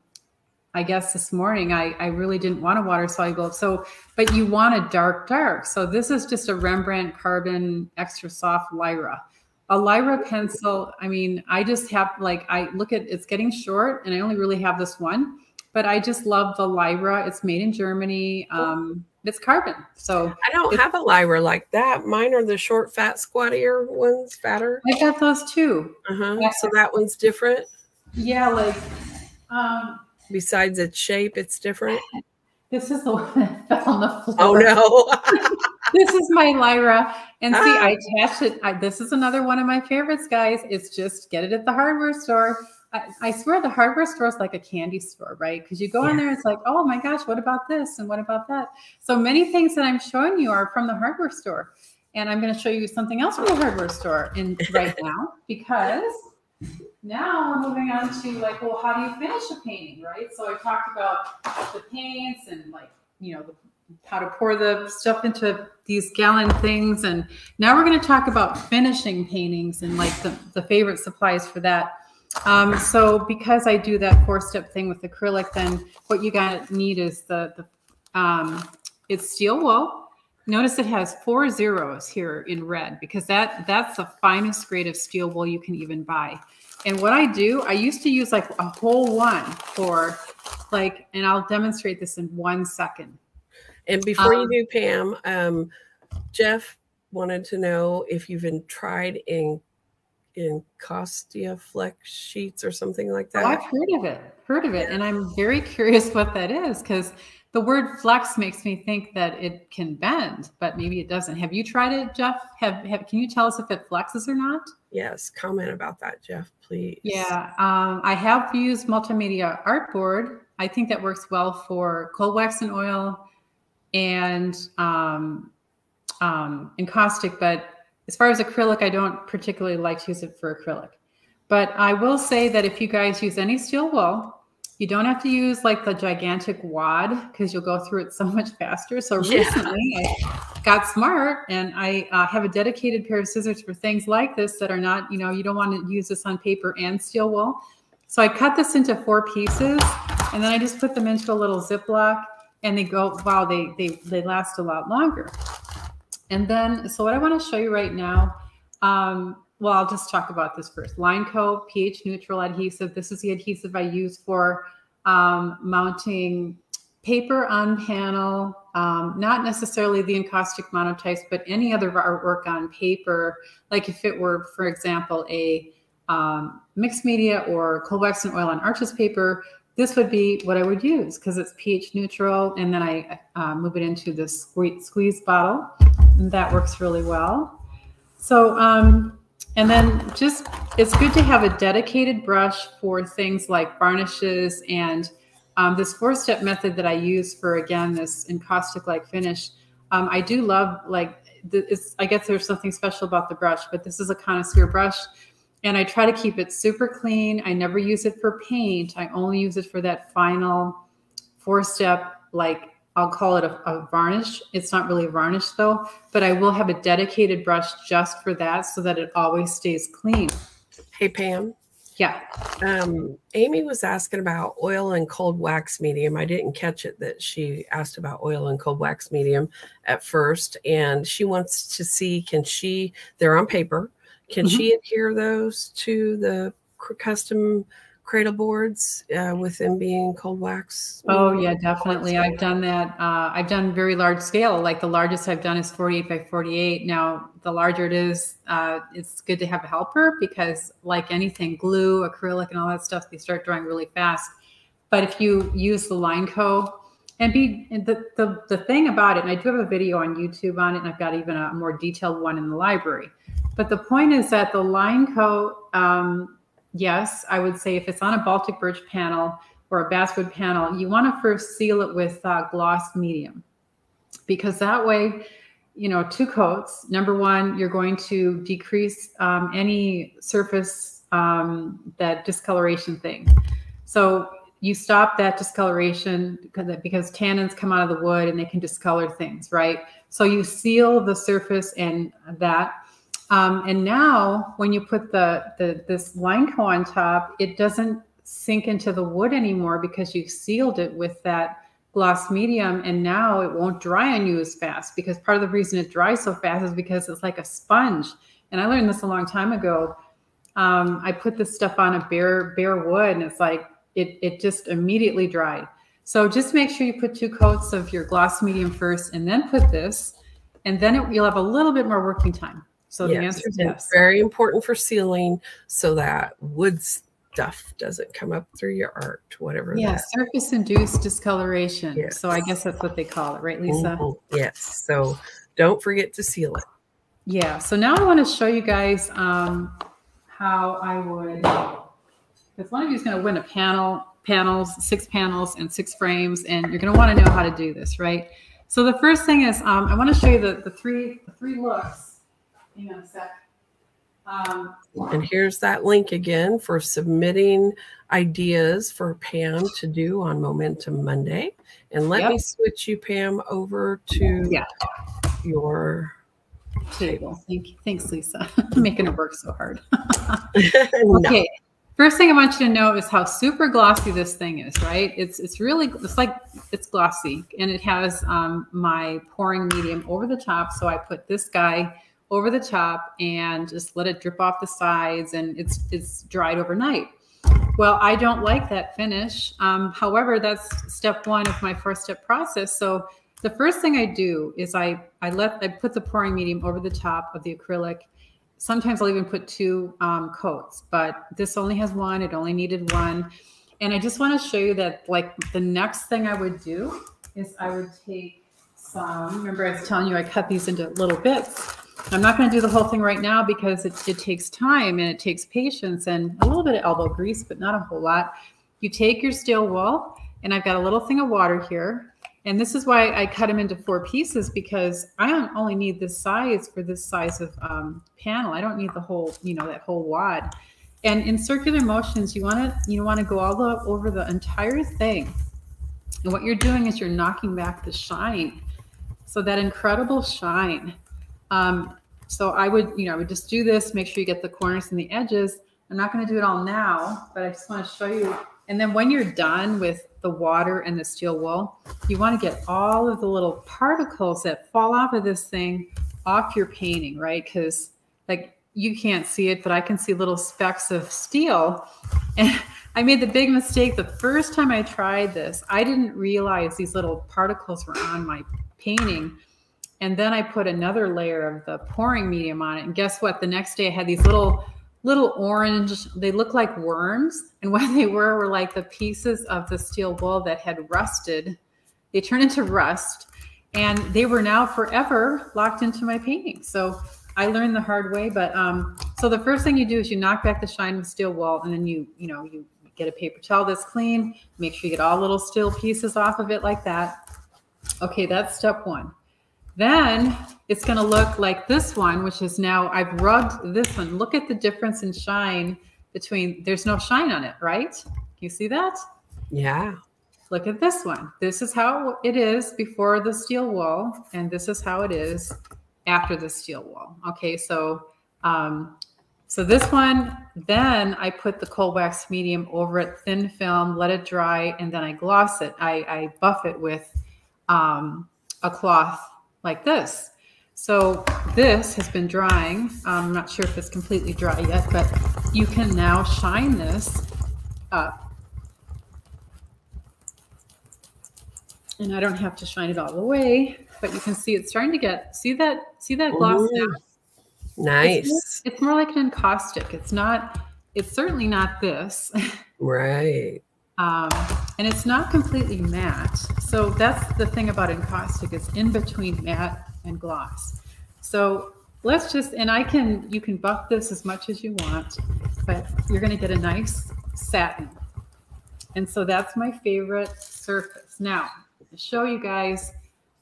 A: I guess this morning I, I really didn't want a water soluble. So, but you want a dark, dark. So this is just a Rembrandt Carbon Extra Soft Lyra a Lyra pencil, I mean, I just have like, I look at it's getting short and I only really have this one, but I just love the Lyra. It's made in Germany. Um, it's carbon. So
B: I don't have a Lyra like that. Mine are the short, fat, squattier ones, fatter.
A: I got those too.
B: Uh-huh. Yeah. So that one's different.
A: Yeah, like um
B: besides its shape, it's different. (laughs)
A: This is the one that fell on the floor.
B: Oh no. (laughs)
A: this is my Lyra. And see, ah. I attached it. I, this is another one of my favorites, guys. It's just get it at the hardware store. I, I swear the hardware store is like a candy store, right? Because you go yeah. in there, it's like, oh my gosh, what about this? And what about that? So many things that I'm showing you are from the hardware store. And I'm going to show you something else from the hardware store in right (laughs) now because now we're moving on to like, well, how do you finish a painting, right? So I talked about the paints and like, you know, the, how to pour the stuff into these gallon things. And now we're going to talk about finishing paintings and like the, the favorite supplies for that. Um, so because I do that four step thing with acrylic, then what you got to need is the, the um, it's steel wool. Notice it has four zeros here in red because that that's the finest grade of steel wool you can even buy. And what I do, I used to use like a whole one for like, and I'll demonstrate this in one second.
B: And before um, you do, Pam, um, Jeff wanted to know if you've been tried in in Costia flex sheets or something like that.
A: Oh, I've heard of it, heard of it, and I'm very (laughs) curious what that is because the word flex makes me think that it can bend, but maybe it doesn't. Have you tried it, Jeff? Have, have can you tell us if it flexes or not?
B: Yes, comment about that, Jeff, please.
A: Yeah, um, I have used multimedia artboard. I think that works well for cold wax and oil and um, um, encaustic, but as far as acrylic, I don't particularly like to use it for acrylic. But I will say that if you guys use any steel wool, you don't have to use like the gigantic wad because you'll go through it so much faster. So recently I got smart and I uh, have a dedicated pair of scissors for things like this that are not, you know, you don't want to use this on paper and steel wool. So I cut this into four pieces and then I just put them into a little Ziploc and they go, wow, they, they, they last a lot longer. And then, so what I want to show you right now, um, well, I'll just talk about this first. Line Lineco pH neutral adhesive. This is the adhesive I use for um, mounting paper on panel, um, not necessarily the encaustic monotypes, but any other artwork on paper. Like if it were, for example, a um, mixed media or and oil on Arches paper, this would be what I would use because it's pH neutral. And then I uh, move it into this squeeze, squeeze bottle and that works really well. So, um, and then just, it's good to have a dedicated brush for things like varnishes and um, this four-step method that I use for, again, this encaustic-like finish. Um, I do love, like, I guess there's something special about the brush, but this is a connoisseur brush. And I try to keep it super clean. I never use it for paint. I only use it for that final four-step, like I'll call it a, a, varnish. It's not really a varnish though, but I will have a dedicated brush just for that so that it always stays clean.
B: Hey, Pam.
A: Yeah.
B: Um, Amy was asking about oil and cold wax medium. I didn't catch it that she asked about oil and cold wax medium at first. And she wants to see, can she, they're on paper, can mm -hmm. she adhere those to the custom cradle boards uh, with them being cold wax?
A: Oh yeah, definitely. I've done that. Uh, I've done very large scale. Like the largest I've done is 48 by 48. Now the larger it is, uh, it's good to have a helper because like anything, glue, acrylic, and all that stuff, they start drying really fast. But if you use the line Lineco, and be the, the the thing about it, and I do have a video on YouTube on it, and I've got even a more detailed one in the library. But the point is that the Lineco um, yes, I would say if it's on a Baltic birch panel or a basswood panel, you want to first seal it with uh, gloss medium because that way, you know, two coats. Number one, you're going to decrease um, any surface um, that discoloration thing. So you stop that discoloration because, tannins come out of the wood and they can discolor things, right? So you seal the surface and that um, and now when you put the, the this Lineco on top, it doesn't sink into the wood anymore because you sealed it with that gloss medium and now it won't dry on you as fast because part of the reason it dries so fast is because it's like a sponge. And I learned this a long time ago. Um, I put this stuff on a bare bare wood and it's like it, it just immediately dried. So just make sure you put two coats of your gloss medium first and then put this and then it, you'll have a little bit more working time. So yes. the answer is yes.
B: very important for sealing so that wood stuff doesn't come up through your art, whatever.
A: Yeah, surface induced discoloration. Yes. So I guess that's what they call it, right, Lisa?
B: Mm-hmm. Yes. So don't forget to seal it.
A: Yeah. So now I want to show you guys um, how I would, because one of you is going to win a panel, panels, six panels and six frames, and you're going to want to know how to do this, right? So the first thing is um, I want to show you the, the three the three looks Hang on a sec. Um,
B: and here's that link again for submitting ideas for Pam to do on Momentum Monday. And let yep. me switch you, Pam, over to yeah. your
A: table. Thank you. Thanks, Lisa. (laughs) making it work so hard. (laughs) (laughs) okay. First thing I want you to know is how super glossy this thing is, right? It's it's really it's like it's glossy and it has um, my pouring medium over the top. So I put this guy over the top and just let it drip off the sides and it's it's dried overnight. Well, I don't like that finish. Um, however, that's step one of my four step process. So the first thing I do is I, I let, I put the pouring medium over the top of the acrylic. Sometimes I'll even put two um, coats, but this only has one. It only needed one. And I just want to show you that like the next thing I would do is I would take some, remember I was telling you I cut these into little bits. I'm not going to do the whole thing right now because it, it takes time and it takes patience and a little bit of elbow grease, but not a whole lot. You take your steel wool and I've got a little thing of water here. And this is why I cut them into four pieces because I don't only need this size for this size of um, panel. I don't need the whole, you know, that whole wad. And in circular motions, you want to you want to go all the, over the entire thing. And what you're doing is you're knocking back the shine. So that incredible shine. Um, so I would, you know, I would just do this, make sure you get the corners and the edges. I'm not going to do it all now, but I just want to show you. And then when you're done with the water and the steel wool, you want to get all of the little particles that fall off of this thing off your painting, right? Because like you can't see it, but I can see little specks of steel. (laughs) And I made the big mistake the first time I tried this. I didn't realize these little particles were on my painting. And then I put another layer of the pouring medium on it. And guess what? The next day I had these little little orange, they look like worms. And what they were were like the pieces of the steel wool that had rusted. They turned into rust and they were now forever locked into my painting. So I learned the hard way. But um, so the first thing you do is you knock back the shine with steel wool and then you, you know, you get a paper towel that's clean, make sure you get all little steel pieces off of it like that. Okay, that's step one. Then it's going to look like this one, which is now I've rubbed this one. Look at the difference in shine between, there's no shine on it, right? You see that?
B: Yeah.
A: Look at this one. This is how it is before the steel wool, and this is how it is after the steel wool. Okay, so um, so this one, then I put the cold wax medium over it, thin film, let it dry, and then I gloss it. I, I buff it with um, a cloth like this. So this has been drying. I'm not sure if it's completely dry yet, but you can now shine this up. And I don't have to shine it all the way, but you can see it's starting to get, see that, see that gloss Ooh, now?
B: Nice.
A: It's more, it's more like an encaustic. It's not, it's certainly not this. (laughs)
B: Right.
A: Um, and it's not completely matte. So that's the thing about encaustic is in between matte and gloss. So let's just, and I can, you can buff this as much as you want, but you're going to get a nice satin. And so that's my favorite surface. Now, to show you guys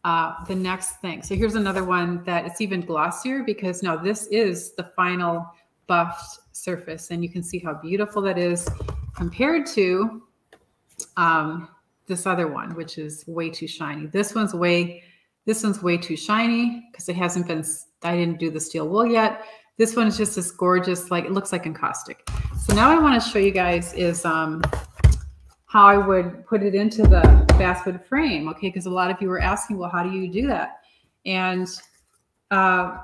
A: uh, the next thing. So here's another one that it's even glossier because now this is the final buffed surface. And you can see how beautiful that is compared to um, this other one, which is way too shiny. This one's way, this one's way too shiny because it hasn't been, I didn't do the steel wool yet. This one is just this gorgeous, like it looks like encaustic. So now I want to show you guys is um, how I would put it into the basswood frame. Okay, because a lot of you were asking, well, how do you do that? And uh,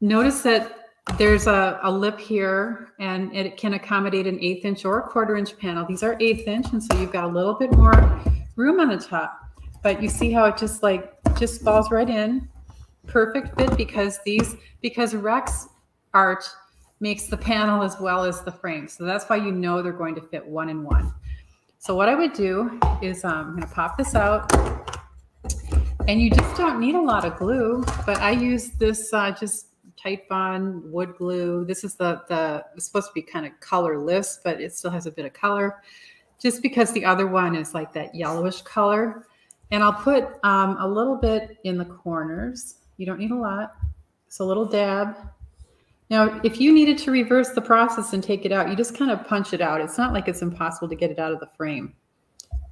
A: notice that there's a, a lip here and it can accommodate an eighth inch or a quarter inch panel. These are eighth inch. And so you've got a little bit more room on the top, but you see how it just like, just falls right in. Perfect fit because these, because Rex art makes the panel as well as the frame. So that's why you know they're going to fit one in one. So what I would do is um, I'm going to pop this out and you just don't need a lot of glue, but I use this uh, just Titebond wood glue. This is the, the it's supposed to be kind of colorless, but it still has a bit of color just because the other one is like that yellowish color. And I'll put um, a little bit in the corners. You don't need a lot. It's a little dab. Now, if you needed to reverse the process and take it out, you just kind of punch it out. It's not like it's impossible to get it out of the frame.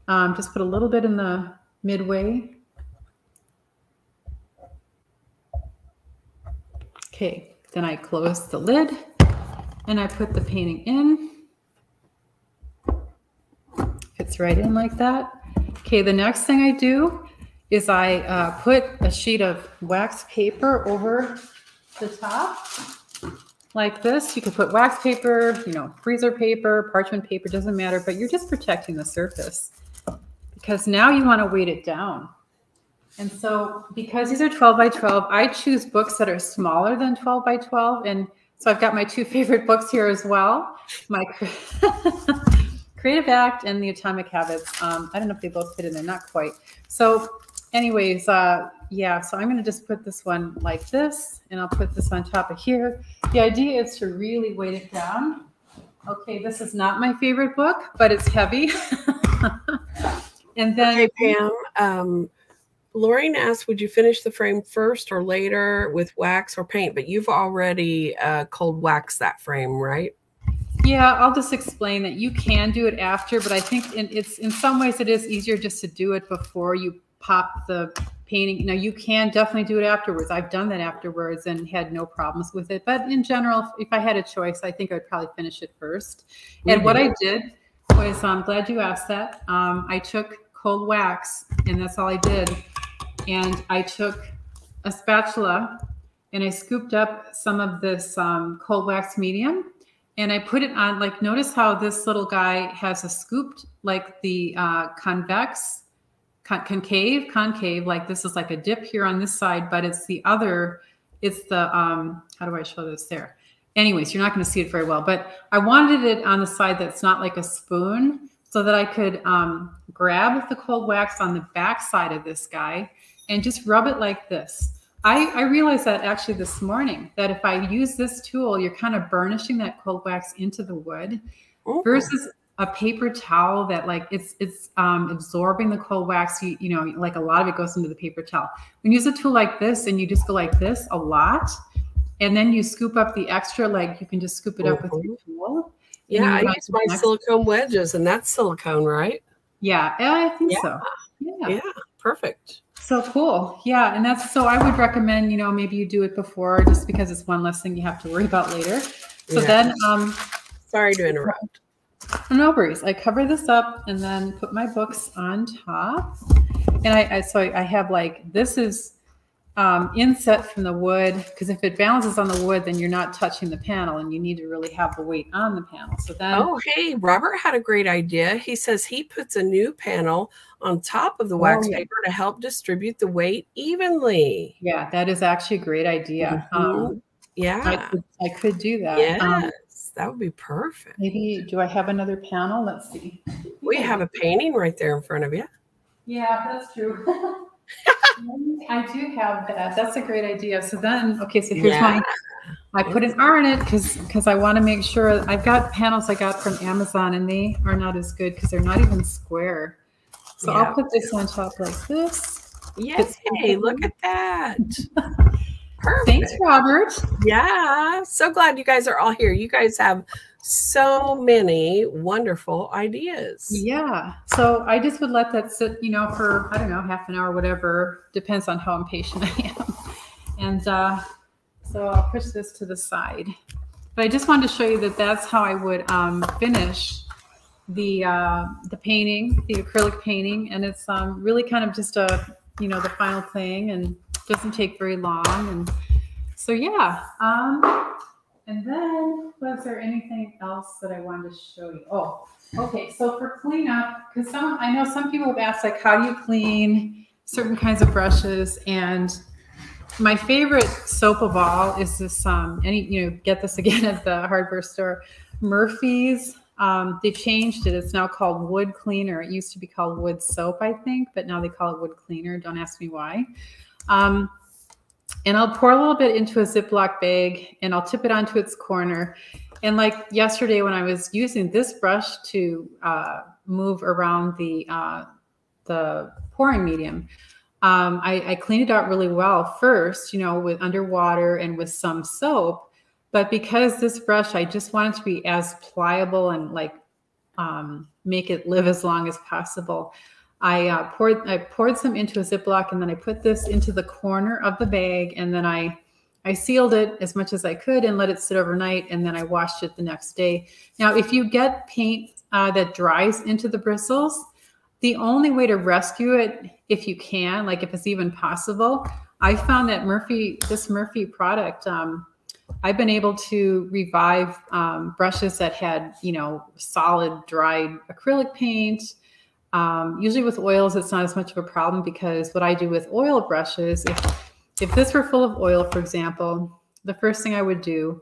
A: Um, just put a little bit in the midway Okay, then I close the lid and I put the painting in. Fits right in like that. Okay, the next thing I do is I uh, put a sheet of wax paper over the top like this. You could put wax paper, you know, freezer paper, parchment paper, doesn't matter, but you're just protecting the surface because now you want to weight it down. And so because these are 12 by 12, I choose books that are smaller than 12 by 12. And so I've got my two (laughs) favorite books here as well. My (laughs) Creative Act and The Atomic Habits. Um, I don't know if they both fit in there, not quite. So anyways, uh, yeah, so I'm going to just put this one like this, and I'll put this on top of here. The idea is to really weight it down. Okay, this is not my favorite book, but it's heavy. (laughs) and then,
B: okay, Pam. Um, Lorraine asked, "Would you finish the frame first or later with wax or paint?" But you've already uh, cold waxed that frame, right?
A: Yeah, I'll just explain that you can do it after, but I think in, it's in some ways it is easier just to do it before you pop the painting. You know, you can definitely do it afterwards. I've done that afterwards and had no problems with it. But in general, if I had a choice, I think I would probably finish it 1st And mm -hmm. what I did was, I'm glad you asked that. Um, I took cold wax, and that's all I did. And I took a spatula and I scooped up some of this um, cold wax medium and I put it on. Like, notice how this little guy has a scooped, like the uh, convex con concave, concave, like this is like a dip here on this side, but it's the other, it's the, um, how do I show this there? Anyways, you're not going to see it very well, but I wanted it on the side that's not like a spoon so that I could um, grab the cold wax on the back side of this guy and just rub it like this. I, I realized that actually this morning that if I use this tool, you're kind of burnishing that cold wax into the wood Ooh. versus a paper towel that like it's it's um, absorbing the cold wax. You, you know, like a lot of it goes into the paper towel. When you use a tool like this and you just go like this a lot, and then you scoop up the extra, like you can just scoop it up with your
B: mm-hmm. tool. Yeah, I use my silicone wedges, and that's silicone, right?
A: Yeah, I think yeah. so.
B: Yeah. yeah, perfect.
A: So cool. Yeah, and that's so I would recommend, you know, maybe you do it before just because it's one less thing you have to worry about later. So yeah. then um
B: sorry to interrupt.
A: No worries. I cover this up and then put my books on top. And I, I so I have like this is um, inset from the wood because if it balances on the wood, then you're not touching the panel, and you need to really have the weight on the panel. So then,
B: oh hey, Robert had a great idea. He says he puts a new panel on top of the wax oh, yeah. paper to help distribute the weight evenly.
A: Yeah, that is actually a great idea. Mm -hmm. um,
B: yeah,
A: I could, I could do that.
B: Yeah. Um, that would be perfect.
A: Maybe, do I have another panel? Let's see.
B: We have a painting right there in front of you.
A: Yeah, that's true. (laughs) I do have that. That's a great idea. So then, okay, so here's yeah. my, I put an R in it because because I want to make sure I've got panels I got from Amazon and they are not as good because they're not even square. So yeah. I'll put this on top like this.
B: Yay, look at that. (laughs)
A: Perfect. Thanks, Robert.
B: Yeah. So glad you guys are all here. You guys have so many wonderful ideas.
A: Yeah. So I just would let that sit, you know, for, I don't know, half an hour, whatever. Depends on how impatient (laughs) I am. And uh, so I'll push this to the side. But I just wanted to show you that that's how I would um, finish the uh, the painting, the acrylic painting. And it's um, really kind of just a, you know, the final thing. And doesn't take very long. And so, yeah. Um, and then was there anything else that I wanted to show you? Oh, okay. So for cleanup, because some I know some people have asked like, how do you clean certain kinds of brushes? And my favorite soap of all is this. Um, any you know, get this (laughs) again at the hardware store, Murphy's. Um, they changed it. It's now called Wood Cleaner. It used to be called Wood Soap, I think, but now they call it Wood Cleaner. Don't ask me why. Um, and I'll pour a little bit into a Ziploc bag and I'll tip it onto its corner. And like yesterday when I was using this brush to uh, move around the, uh, the pouring medium, um, I, I cleaned it out really well first, you know, with underwater and with some soap. But because this brush, I just wanted to be as pliable and like um, make it live as long as possible. I uh, poured I poured some into a Ziploc and then I put this into the corner of the bag and then I I sealed it as much as I could and let it sit overnight and then I washed it the next day. Now, if you get paint uh, that dries into the bristles, the only way to rescue it, if you can, like if it's even possible, I found that Murphy, this Murphy product, um, I've been able to revive um, brushes that had, you know, solid dried acrylic paint, Um, usually with oils, it's not as much of a problem because what I do with oil brushes, if, if this were full of oil, for example, the first thing I would do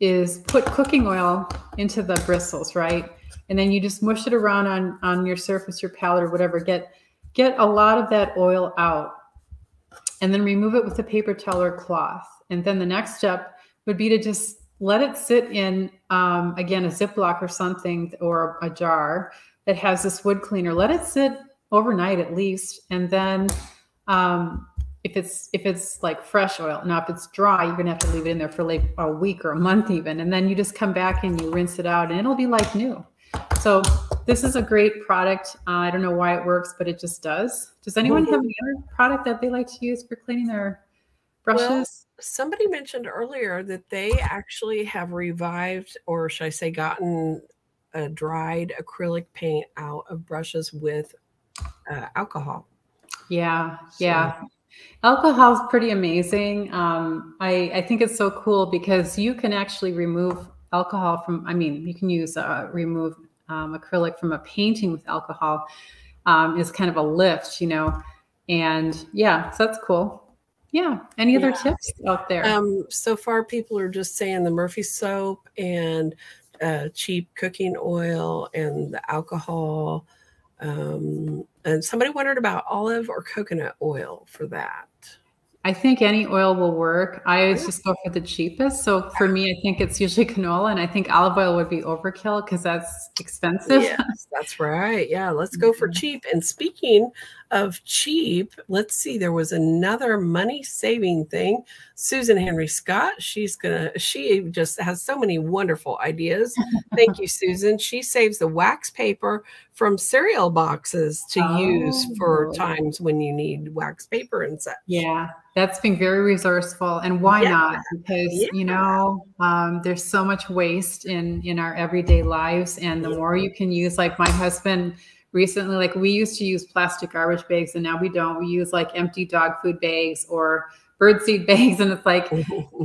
A: is put cooking oil into the bristles, right? And then you just mush it around on, on your surface, your palette or whatever. Get, get a lot of that oil out and then remove it with a paper towel or cloth. And then the next step would be to just let it sit in, um, again, a Ziploc or something or a jar that has this wood cleaner. Let it sit overnight at least. And then um, if it's if it's like fresh oil, now if it's dry, you're gonna have to leave it in there for like a week or a month even. And then you just come back and you rinse it out and it'll be like new. So this is a great product. Uh, I don't know why it works, but it just does. Does anyone have any other product that they like to use for cleaning their brushes? Well,
B: somebody mentioned earlier that they actually have revived, or should I say, gotten a dried acrylic paint out of brushes with uh, alcohol.
A: Yeah, so. yeah. Alcohol is pretty amazing. Um, I, I think it's so cool because you can actually remove alcohol from, I mean, you can use uh, remove um, acrylic from a painting with alcohol um, is kind of a lift, you know. And yeah, so that's cool. Yeah. Any other yeah. tips out there?
B: Um, so far, people are just saying the Murphy soap and uh, cheap cooking oil and the alcohol. Um, and somebody wondered about olive or coconut oil for that.
A: I think any oil will work. I always just go for the cheapest. So for me, I think it's usually (laughs) canola, and I think olive oil would be overkill because that's expensive.
B: Yes, that's right. Yeah, let's go for (laughs) cheap. And speaking of cheap, let's see. There was another money saving thing. Susan Henry Scott. She's gonna. She just has so many wonderful ideas. (laughs) Thank you, Susan. She saves the wax paper from cereal boxes to oh. use for times when you need wax paper and such.
A: Yeah, that's being very resourceful. And why yeah. not? Because yeah. you know, um, there's so much waste in in our everyday lives, and the yeah. more you can use, like my husband recently like we used to use plastic garbage bags and now we don't. We use like empty dog food bags or birdseed (laughs) bags and it's like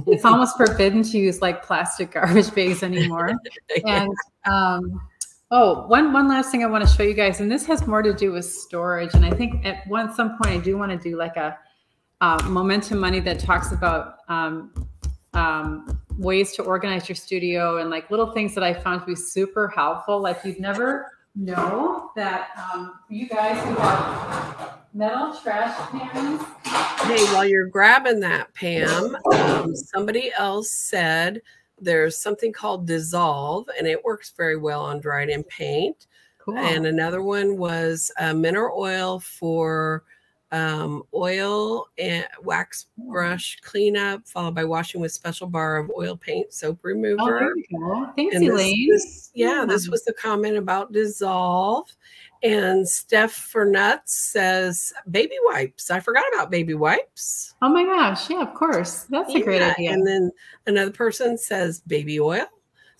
A: it's (laughs) almost forbidden to use like plastic garbage bags anymore. (laughs) Yeah. and um oh one one last thing i want to show you guys and this has more to do with storage. And i think at one some point i do want to do like a uh, momentum money that talks about um, um, ways to organize your studio and like little things that i found to be super helpful. Like you'd never know that um, you guys who have metal trash cans.
B: Hey, while you're grabbing that, Pam, um, somebody else said there's something called Dissolve, and it works very well on dried in paint. Cool. And another one was uh, mineral oil for um, oil and wax brush cleanup, followed by washing with special bar of oil paint soap remover.
A: Oh, Thanks, and Elaine.
B: This, this, yeah, yeah, this was the comment about dissolve. And Steph for Nuts says baby wipes. I forgot about baby wipes.
A: Oh my gosh. Yeah, of course. That's yeah. a great idea.
B: And then another person says baby oil.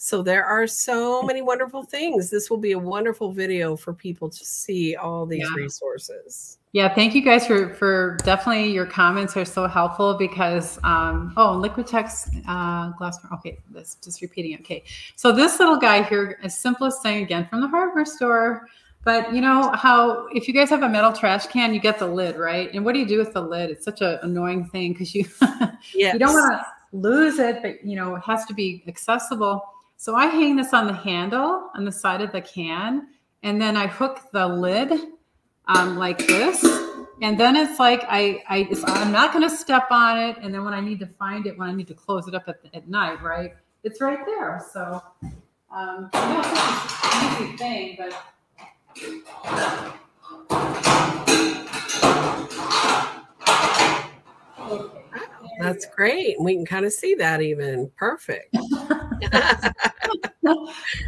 B: So there are so many wonderful things. This will be a wonderful video for people to see all these yeah. resources.
A: Yeah, thank you guys for for definitely your comments are so helpful because um oh Liquitex uh glass okay this just repeating okay so this little guy here is simplest thing again from the hardware store but you know how if you guys have a metal trash can you get the lid right and what do you do with the lid it's such an annoying thing because you yes. (laughs) you don't want to lose it but you know it has to be accessible so I hang this on the handle on the side of the can and then I hook the lid um, like this. And then it's like I, I I'm not going to step on it. And then when I need to find it, when I need to close it up at, at night, right, it's right there. So um, I know it's an easy thing, but.
B: That's great. We can kind of see that even. Perfect. (laughs) (laughs)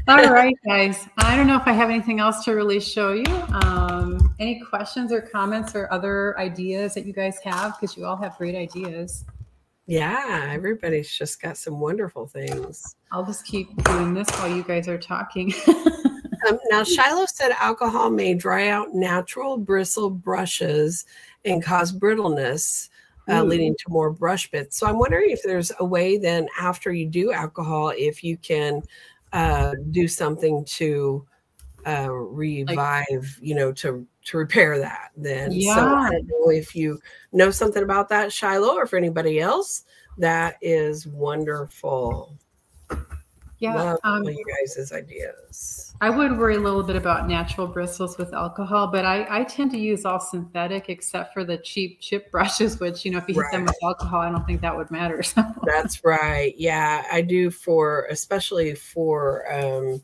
A: All right, guys. I don't know if I have anything else to really show you. Um, any questions or comments or other ideas that you guys have? Because you all have great ideas.
B: Yeah, everybody's just got some wonderful things.
A: I'll just keep doing this while you guys are talking. (laughs)
B: um, now, Shiloh said alcohol may dry out natural bristle brushes and cause brittleness uh, leading to more brush bits. So I'm wondering if there's a way then after you do alcohol, if you can uh, do something to uh, revive, like, you know, to to repair that. Then, yeah. so I don't know if you know something about that, Shiloh, or for anybody else. That is wonderful.
A: Yeah, Love
B: um, you guys' ideas.
A: I would worry a little bit about natural bristles with alcohol, but I, I tend to use all synthetic except for the cheap chip (laughs) brushes, which, you know, if you right. hit them with alcohol, I don't think that would matter. (laughs) So.
B: That's right. Yeah, I do for, especially for um,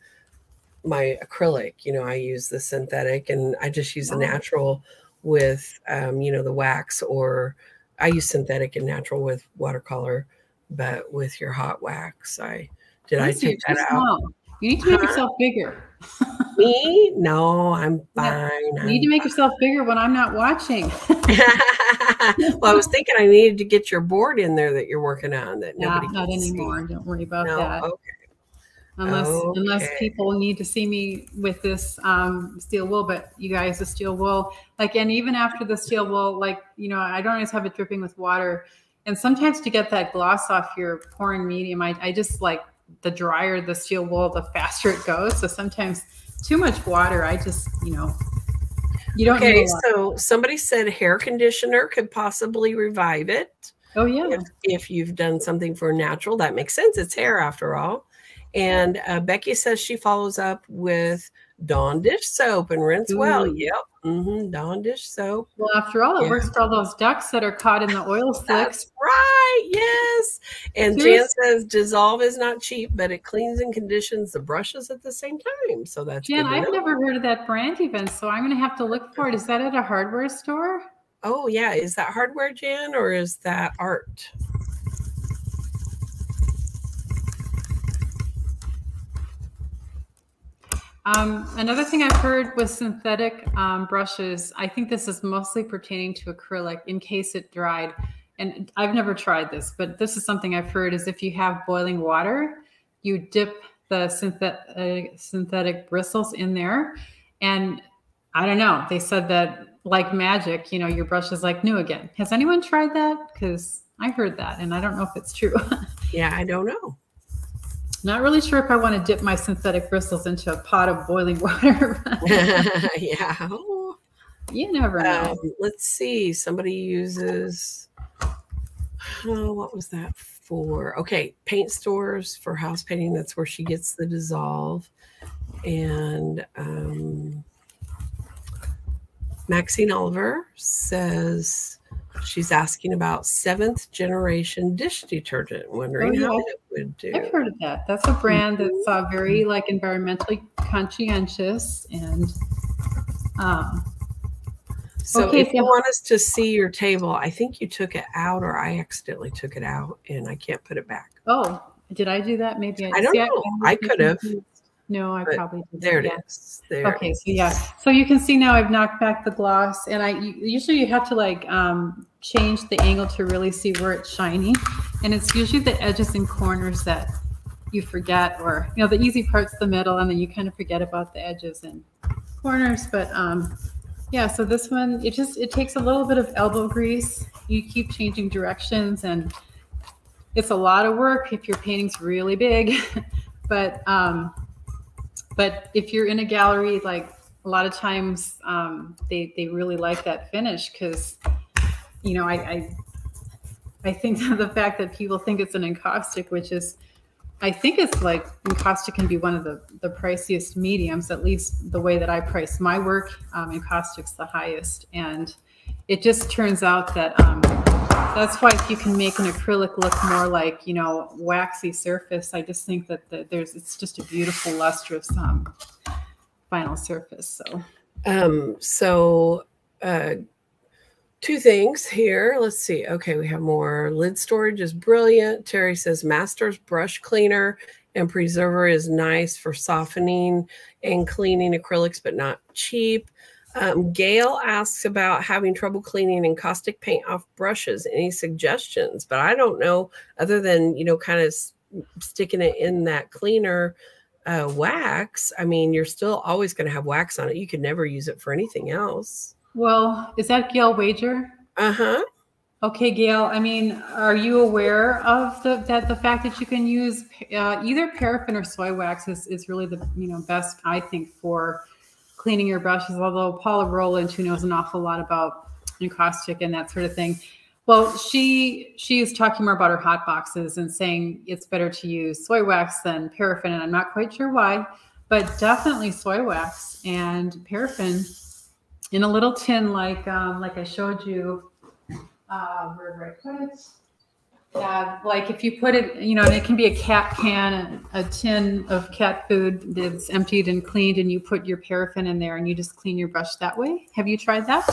B: my acrylic, you know, I use the synthetic and I just use the natural with, um, you know, the wax or I use synthetic and natural with watercolor, but with your hot wax, I did I take that out?
A: You need to make yourself bigger. (laughs)
B: Me? No, I'm fine.
A: You need to make yourself bigger when I'm not watching. (laughs)
B: well, I was thinking I needed to get your board in there that you're working on that nobody
A: not anymore. See. Don't worry about no? that. Okay. Unless okay. unless people need to see me with this um, steel wool, but you guys, the steel wool, like, and even after the steel wool, like, you know, I don't always have it dripping with water. And sometimes to get that gloss off your pouring medium, I, I just like the drier the steel wool, the faster it goes. So sometimes too much water, I just, you know, you don't.
B: Okay, so somebody said hair conditioner could possibly revive it.
A: Oh yeah.
B: If, if, you've done something for natural, that makes sense. It's hair after all. And uh, Becky says she follows up with Dawn dish soap and rinse Ooh. well. Yep. Mm-hmm. Dawn dish soap.
A: Well, after all, it yeah. works for all those ducks that are caught in the oil (laughs) slicks. That's
B: right. Yes. And Jan says dissolve is not cheap, but it cleans and conditions the brushes at the same time. So that's
A: Jan. I've never heard of that brand even, so I'm going to have to look for it. Is that at a hardware store?
B: Oh yeah. Is that hardware, Jan, or is that art?
A: Um, another thing I've heard with synthetic um, brushes, I think this is mostly pertaining to acrylic in case it dried. And I've never tried this, but this is something I've heard is if you have boiling water, you dip the uh, synthetic bristles in there. And I don't know, they said that like magic, you know, your brush is like new again. Has anyone tried that? Because I heard that and I don't know if it's true. (laughs)
B: yeah, I don't know.
A: Not really sure if I want to dip my synthetic bristles into a pot of boiling (laughs) water. (laughs)
B: yeah.
A: You never know. Um,
B: let's see. Somebody uses, oh, what was that for? Okay, paint stores for house painting. That's where she gets the dissolve. And um, Maxine Oliver says, She's asking about seventh generation dish detergent, wondering oh, yeah. how it would do.
A: I've heard of that. That's a brand that's uh, very like environmentally conscientious and um,
B: so okay, if you want us to see your table, I think you took it out or I accidentally took it out and I can't put it back.
A: Oh, did I do that? Maybe
B: I, I don't know. I, I could have.
A: No, I probably
B: did. There it is. There
A: okay, so yeah, so you can see now I've knocked back the gloss, and I usually you have to like um, change the angle to really see where it's shiny, and it's usually the edges and corners that you forget, or you know the easy part's the middle, and then you kind of forget about the edges and corners. But um, yeah, so this one it just it takes a little bit of elbow grease. You keep changing directions, and it's a lot of work if your painting's really big, (laughs) but um, but if you're in a gallery, like a lot of times um, they they really like that finish because you know I, I I think (laughs) the fact that people think it's an encaustic, which is I think it's like encaustic can be one of the the priciest mediums, at least the way that I price my work. Um, encaustic's the highest, and it just turns out that um, that's why if you can make an acrylic look more like you know waxy surface i just think that the, there's it's just a beautiful lustrous um, final surface so.
B: Um so uh two things here. Let's see. Okay we have more. Lid storage is brilliant. Terry says masters brush cleaner and preserver is nice for softening and cleaning acrylics but not cheap um, Gail asks about having trouble cleaning encaustic paint off brushes. Any suggestions? But I don't know, other than, you know, kind of sticking it in that cleaner uh, wax. I mean, you're still always going to have wax on it. You could never use it for anything else.
A: Well, is that Gail Wager?
B: Uh huh.
A: Okay, Gail. I mean, are you aware of the that the fact that you can use uh, either paraffin or soy wax is, is really the you know best I think for cleaning your brushes. Although Paula Roland, who knows an awful lot about encaustic and that sort of thing, well, she she is talking more about her hot boxes and saying it's better to use soy wax than paraffin, and I'm not quite sure why, but definitely soy wax and paraffin in a little tin like um, like I showed you uh, where did I put it? Uh, like if you put it, you know, and it can be a cat can, a, a tin of cat food that's emptied and cleaned, and you put your paraffin in there and you just clean your brush that way. Have you tried that?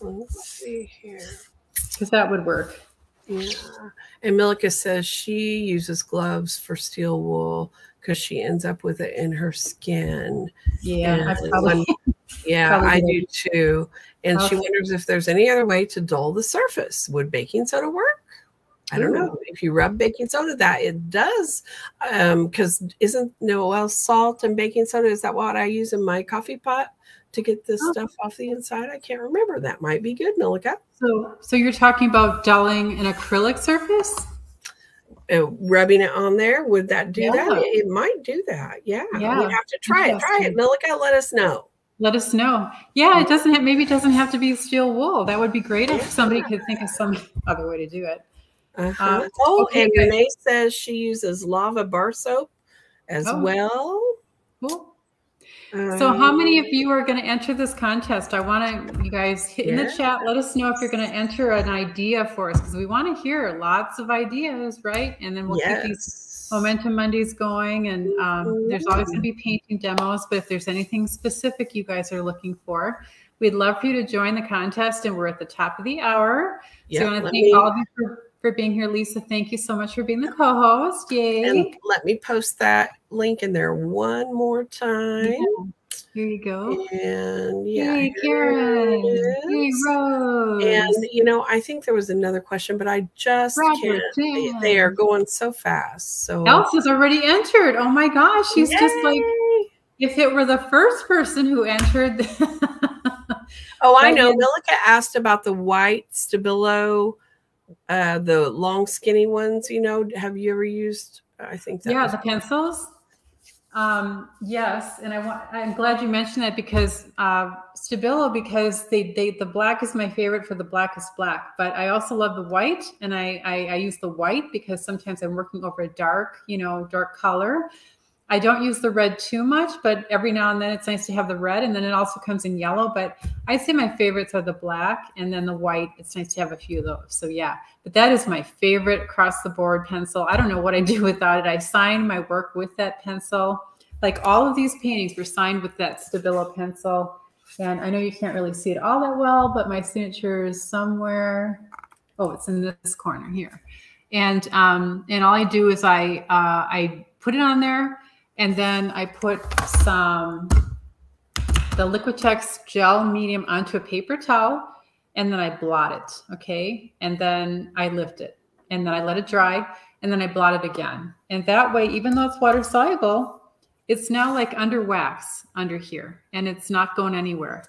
B: Let's see here.
A: Because that would work.
B: Yeah. And Milika says she uses gloves for steel wool because she ends up with it in her skin.
A: Yeah, I
B: probably, yeah, probably I do too. And okay. she wonders if there's any other way to dull the surface. Would baking soda work? I don't know. If you rub baking soda, that it does. Because um, isn't Noel salt and baking soda? Is that what I use in my coffee pot to get this oh. stuff off the inside? I can't remember. That might be good, Milika.
A: So, so you're talking about dulling an acrylic surface?
B: uh, rubbing it on there would that do yeah. that it might do that yeah, yeah. we have to try it try it milika let us know
A: let us know yeah it doesn't have, maybe it doesn't have to be steel wool that would be great if somebody could think of some other way to do it
B: uh-huh. uh, oh okay, and renee says she uses lava bar soap as oh. well
A: cool so how many of you are going to enter this contest? I want to, you guys hit in the chat. Let us know if you're going to enter an idea for us because we want to hear lots of ideas, right? And then we'll yes. keep these Momentum Mondays going. And um, there's always going to be painting demos, but if there's anything specific you guys are looking for, we'd love for you to join the contest. And we're at the top of the hour. So I want to thank me... all of you for for being here, Lisa. Thank you so much for being the co-host. Yay! And
B: let me post that link in there one more time. Yeah.
A: Here you go.
B: And yeah,
A: hey, Karen. Hey, Rose.
B: And you know, I think there was another question, but I just Robert, can't. They, they, are going so fast. So
A: Elsa's already entered. Oh my gosh, she's Yay. just like if it were the first person who entered. (laughs)
B: oh, I know. Milika asked about the white Stabilo uh, the long skinny ones you know have you ever used? I think
A: that yeah the pencils? Um, yes and i want i'm glad you mentioned that because uh, stabilo because they, they the black is my favorite for the blackest black but i also love the white and I, I i use the white because sometimes i'm working over a dark you know dark color I don't use the red too much, but every now and then it's nice to have the red. And then it also comes in yellow. But I say my favorites are the black and then the white. It's nice to have a few of those. So yeah, but that is my favorite across the board pencil. I don't know what I do (laughs) without it. I sign my work with that pencil. Like all of these paintings were signed with that Stabilo pencil. And I know you can't really see it all that well, but my signature is somewhere. Oh, it's in this corner here. And um, and all I do is I uh, I put it on there and then I put some, the Liquitex gel medium onto a paper towel and then I blot it. Okay. And then I lift it and then I let it dry and then I blot it again. And that way, even though it's water soluble, it's now like under wax under here and it's not going anywhere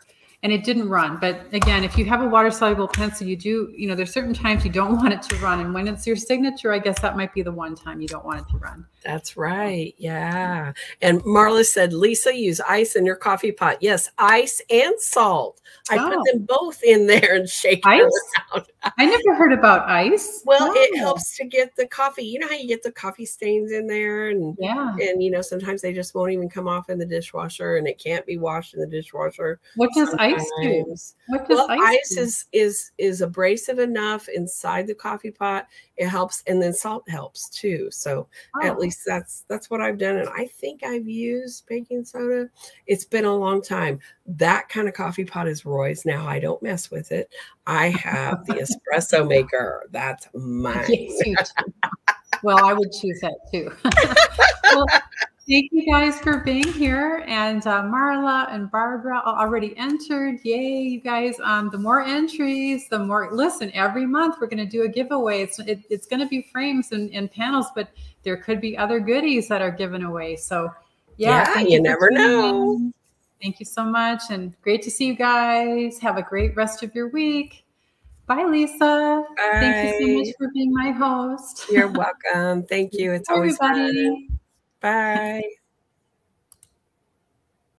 A: and it didn't run. But again, if you have a water soluble pencil, you do, you know, there's certain times you don't (laughs) want it to run. And when it's your signature, I guess that might be the one time you don't want it to run.
B: That's right. Yeah. And Marla said, Lisa, use ice in your coffee pot. Yes, ice and salt. I oh. put them both in there and shake ice? them around.
A: I never heard about ice.
B: Well, it helps to get the coffee. You know how you get the coffee stains in there, and
A: yeah,
B: and you know sometimes they just won't even come off in the dishwasher, and it can't be washed in the dishwasher.
A: What does sometimes. Ice do?
B: What does well, ice, ice is is is abrasive enough inside the coffee pot. It helps, and then salt helps too. So oh. at least that's that's what I've done, and I think I've used baking soda. It's been a long time. That kind of coffee pot is Roy's now. I don't mess with it. I have the espresso (laughs) maker. That's mine. Yes,
A: well, I would choose that too. (laughs) well, thank you guys for being here. And uh, Marla and Barbara already entered. Yay, you guys. Um, the more entries, the more, listen, every month we're going to do a giveaway. It's, it, it's going to be frames and, and, panels, but there could be other goodies that are given away. So, yeah,
B: yeah you, you never know.
A: Thank you so much. And great to see you guys. Have a great rest of your week. Bye, Lisa.
B: Bye.
A: Thank you so much for being my host.
B: You're welcome. Thank you. It's (laughs) always
A: Everybody.
B: fun. Bye.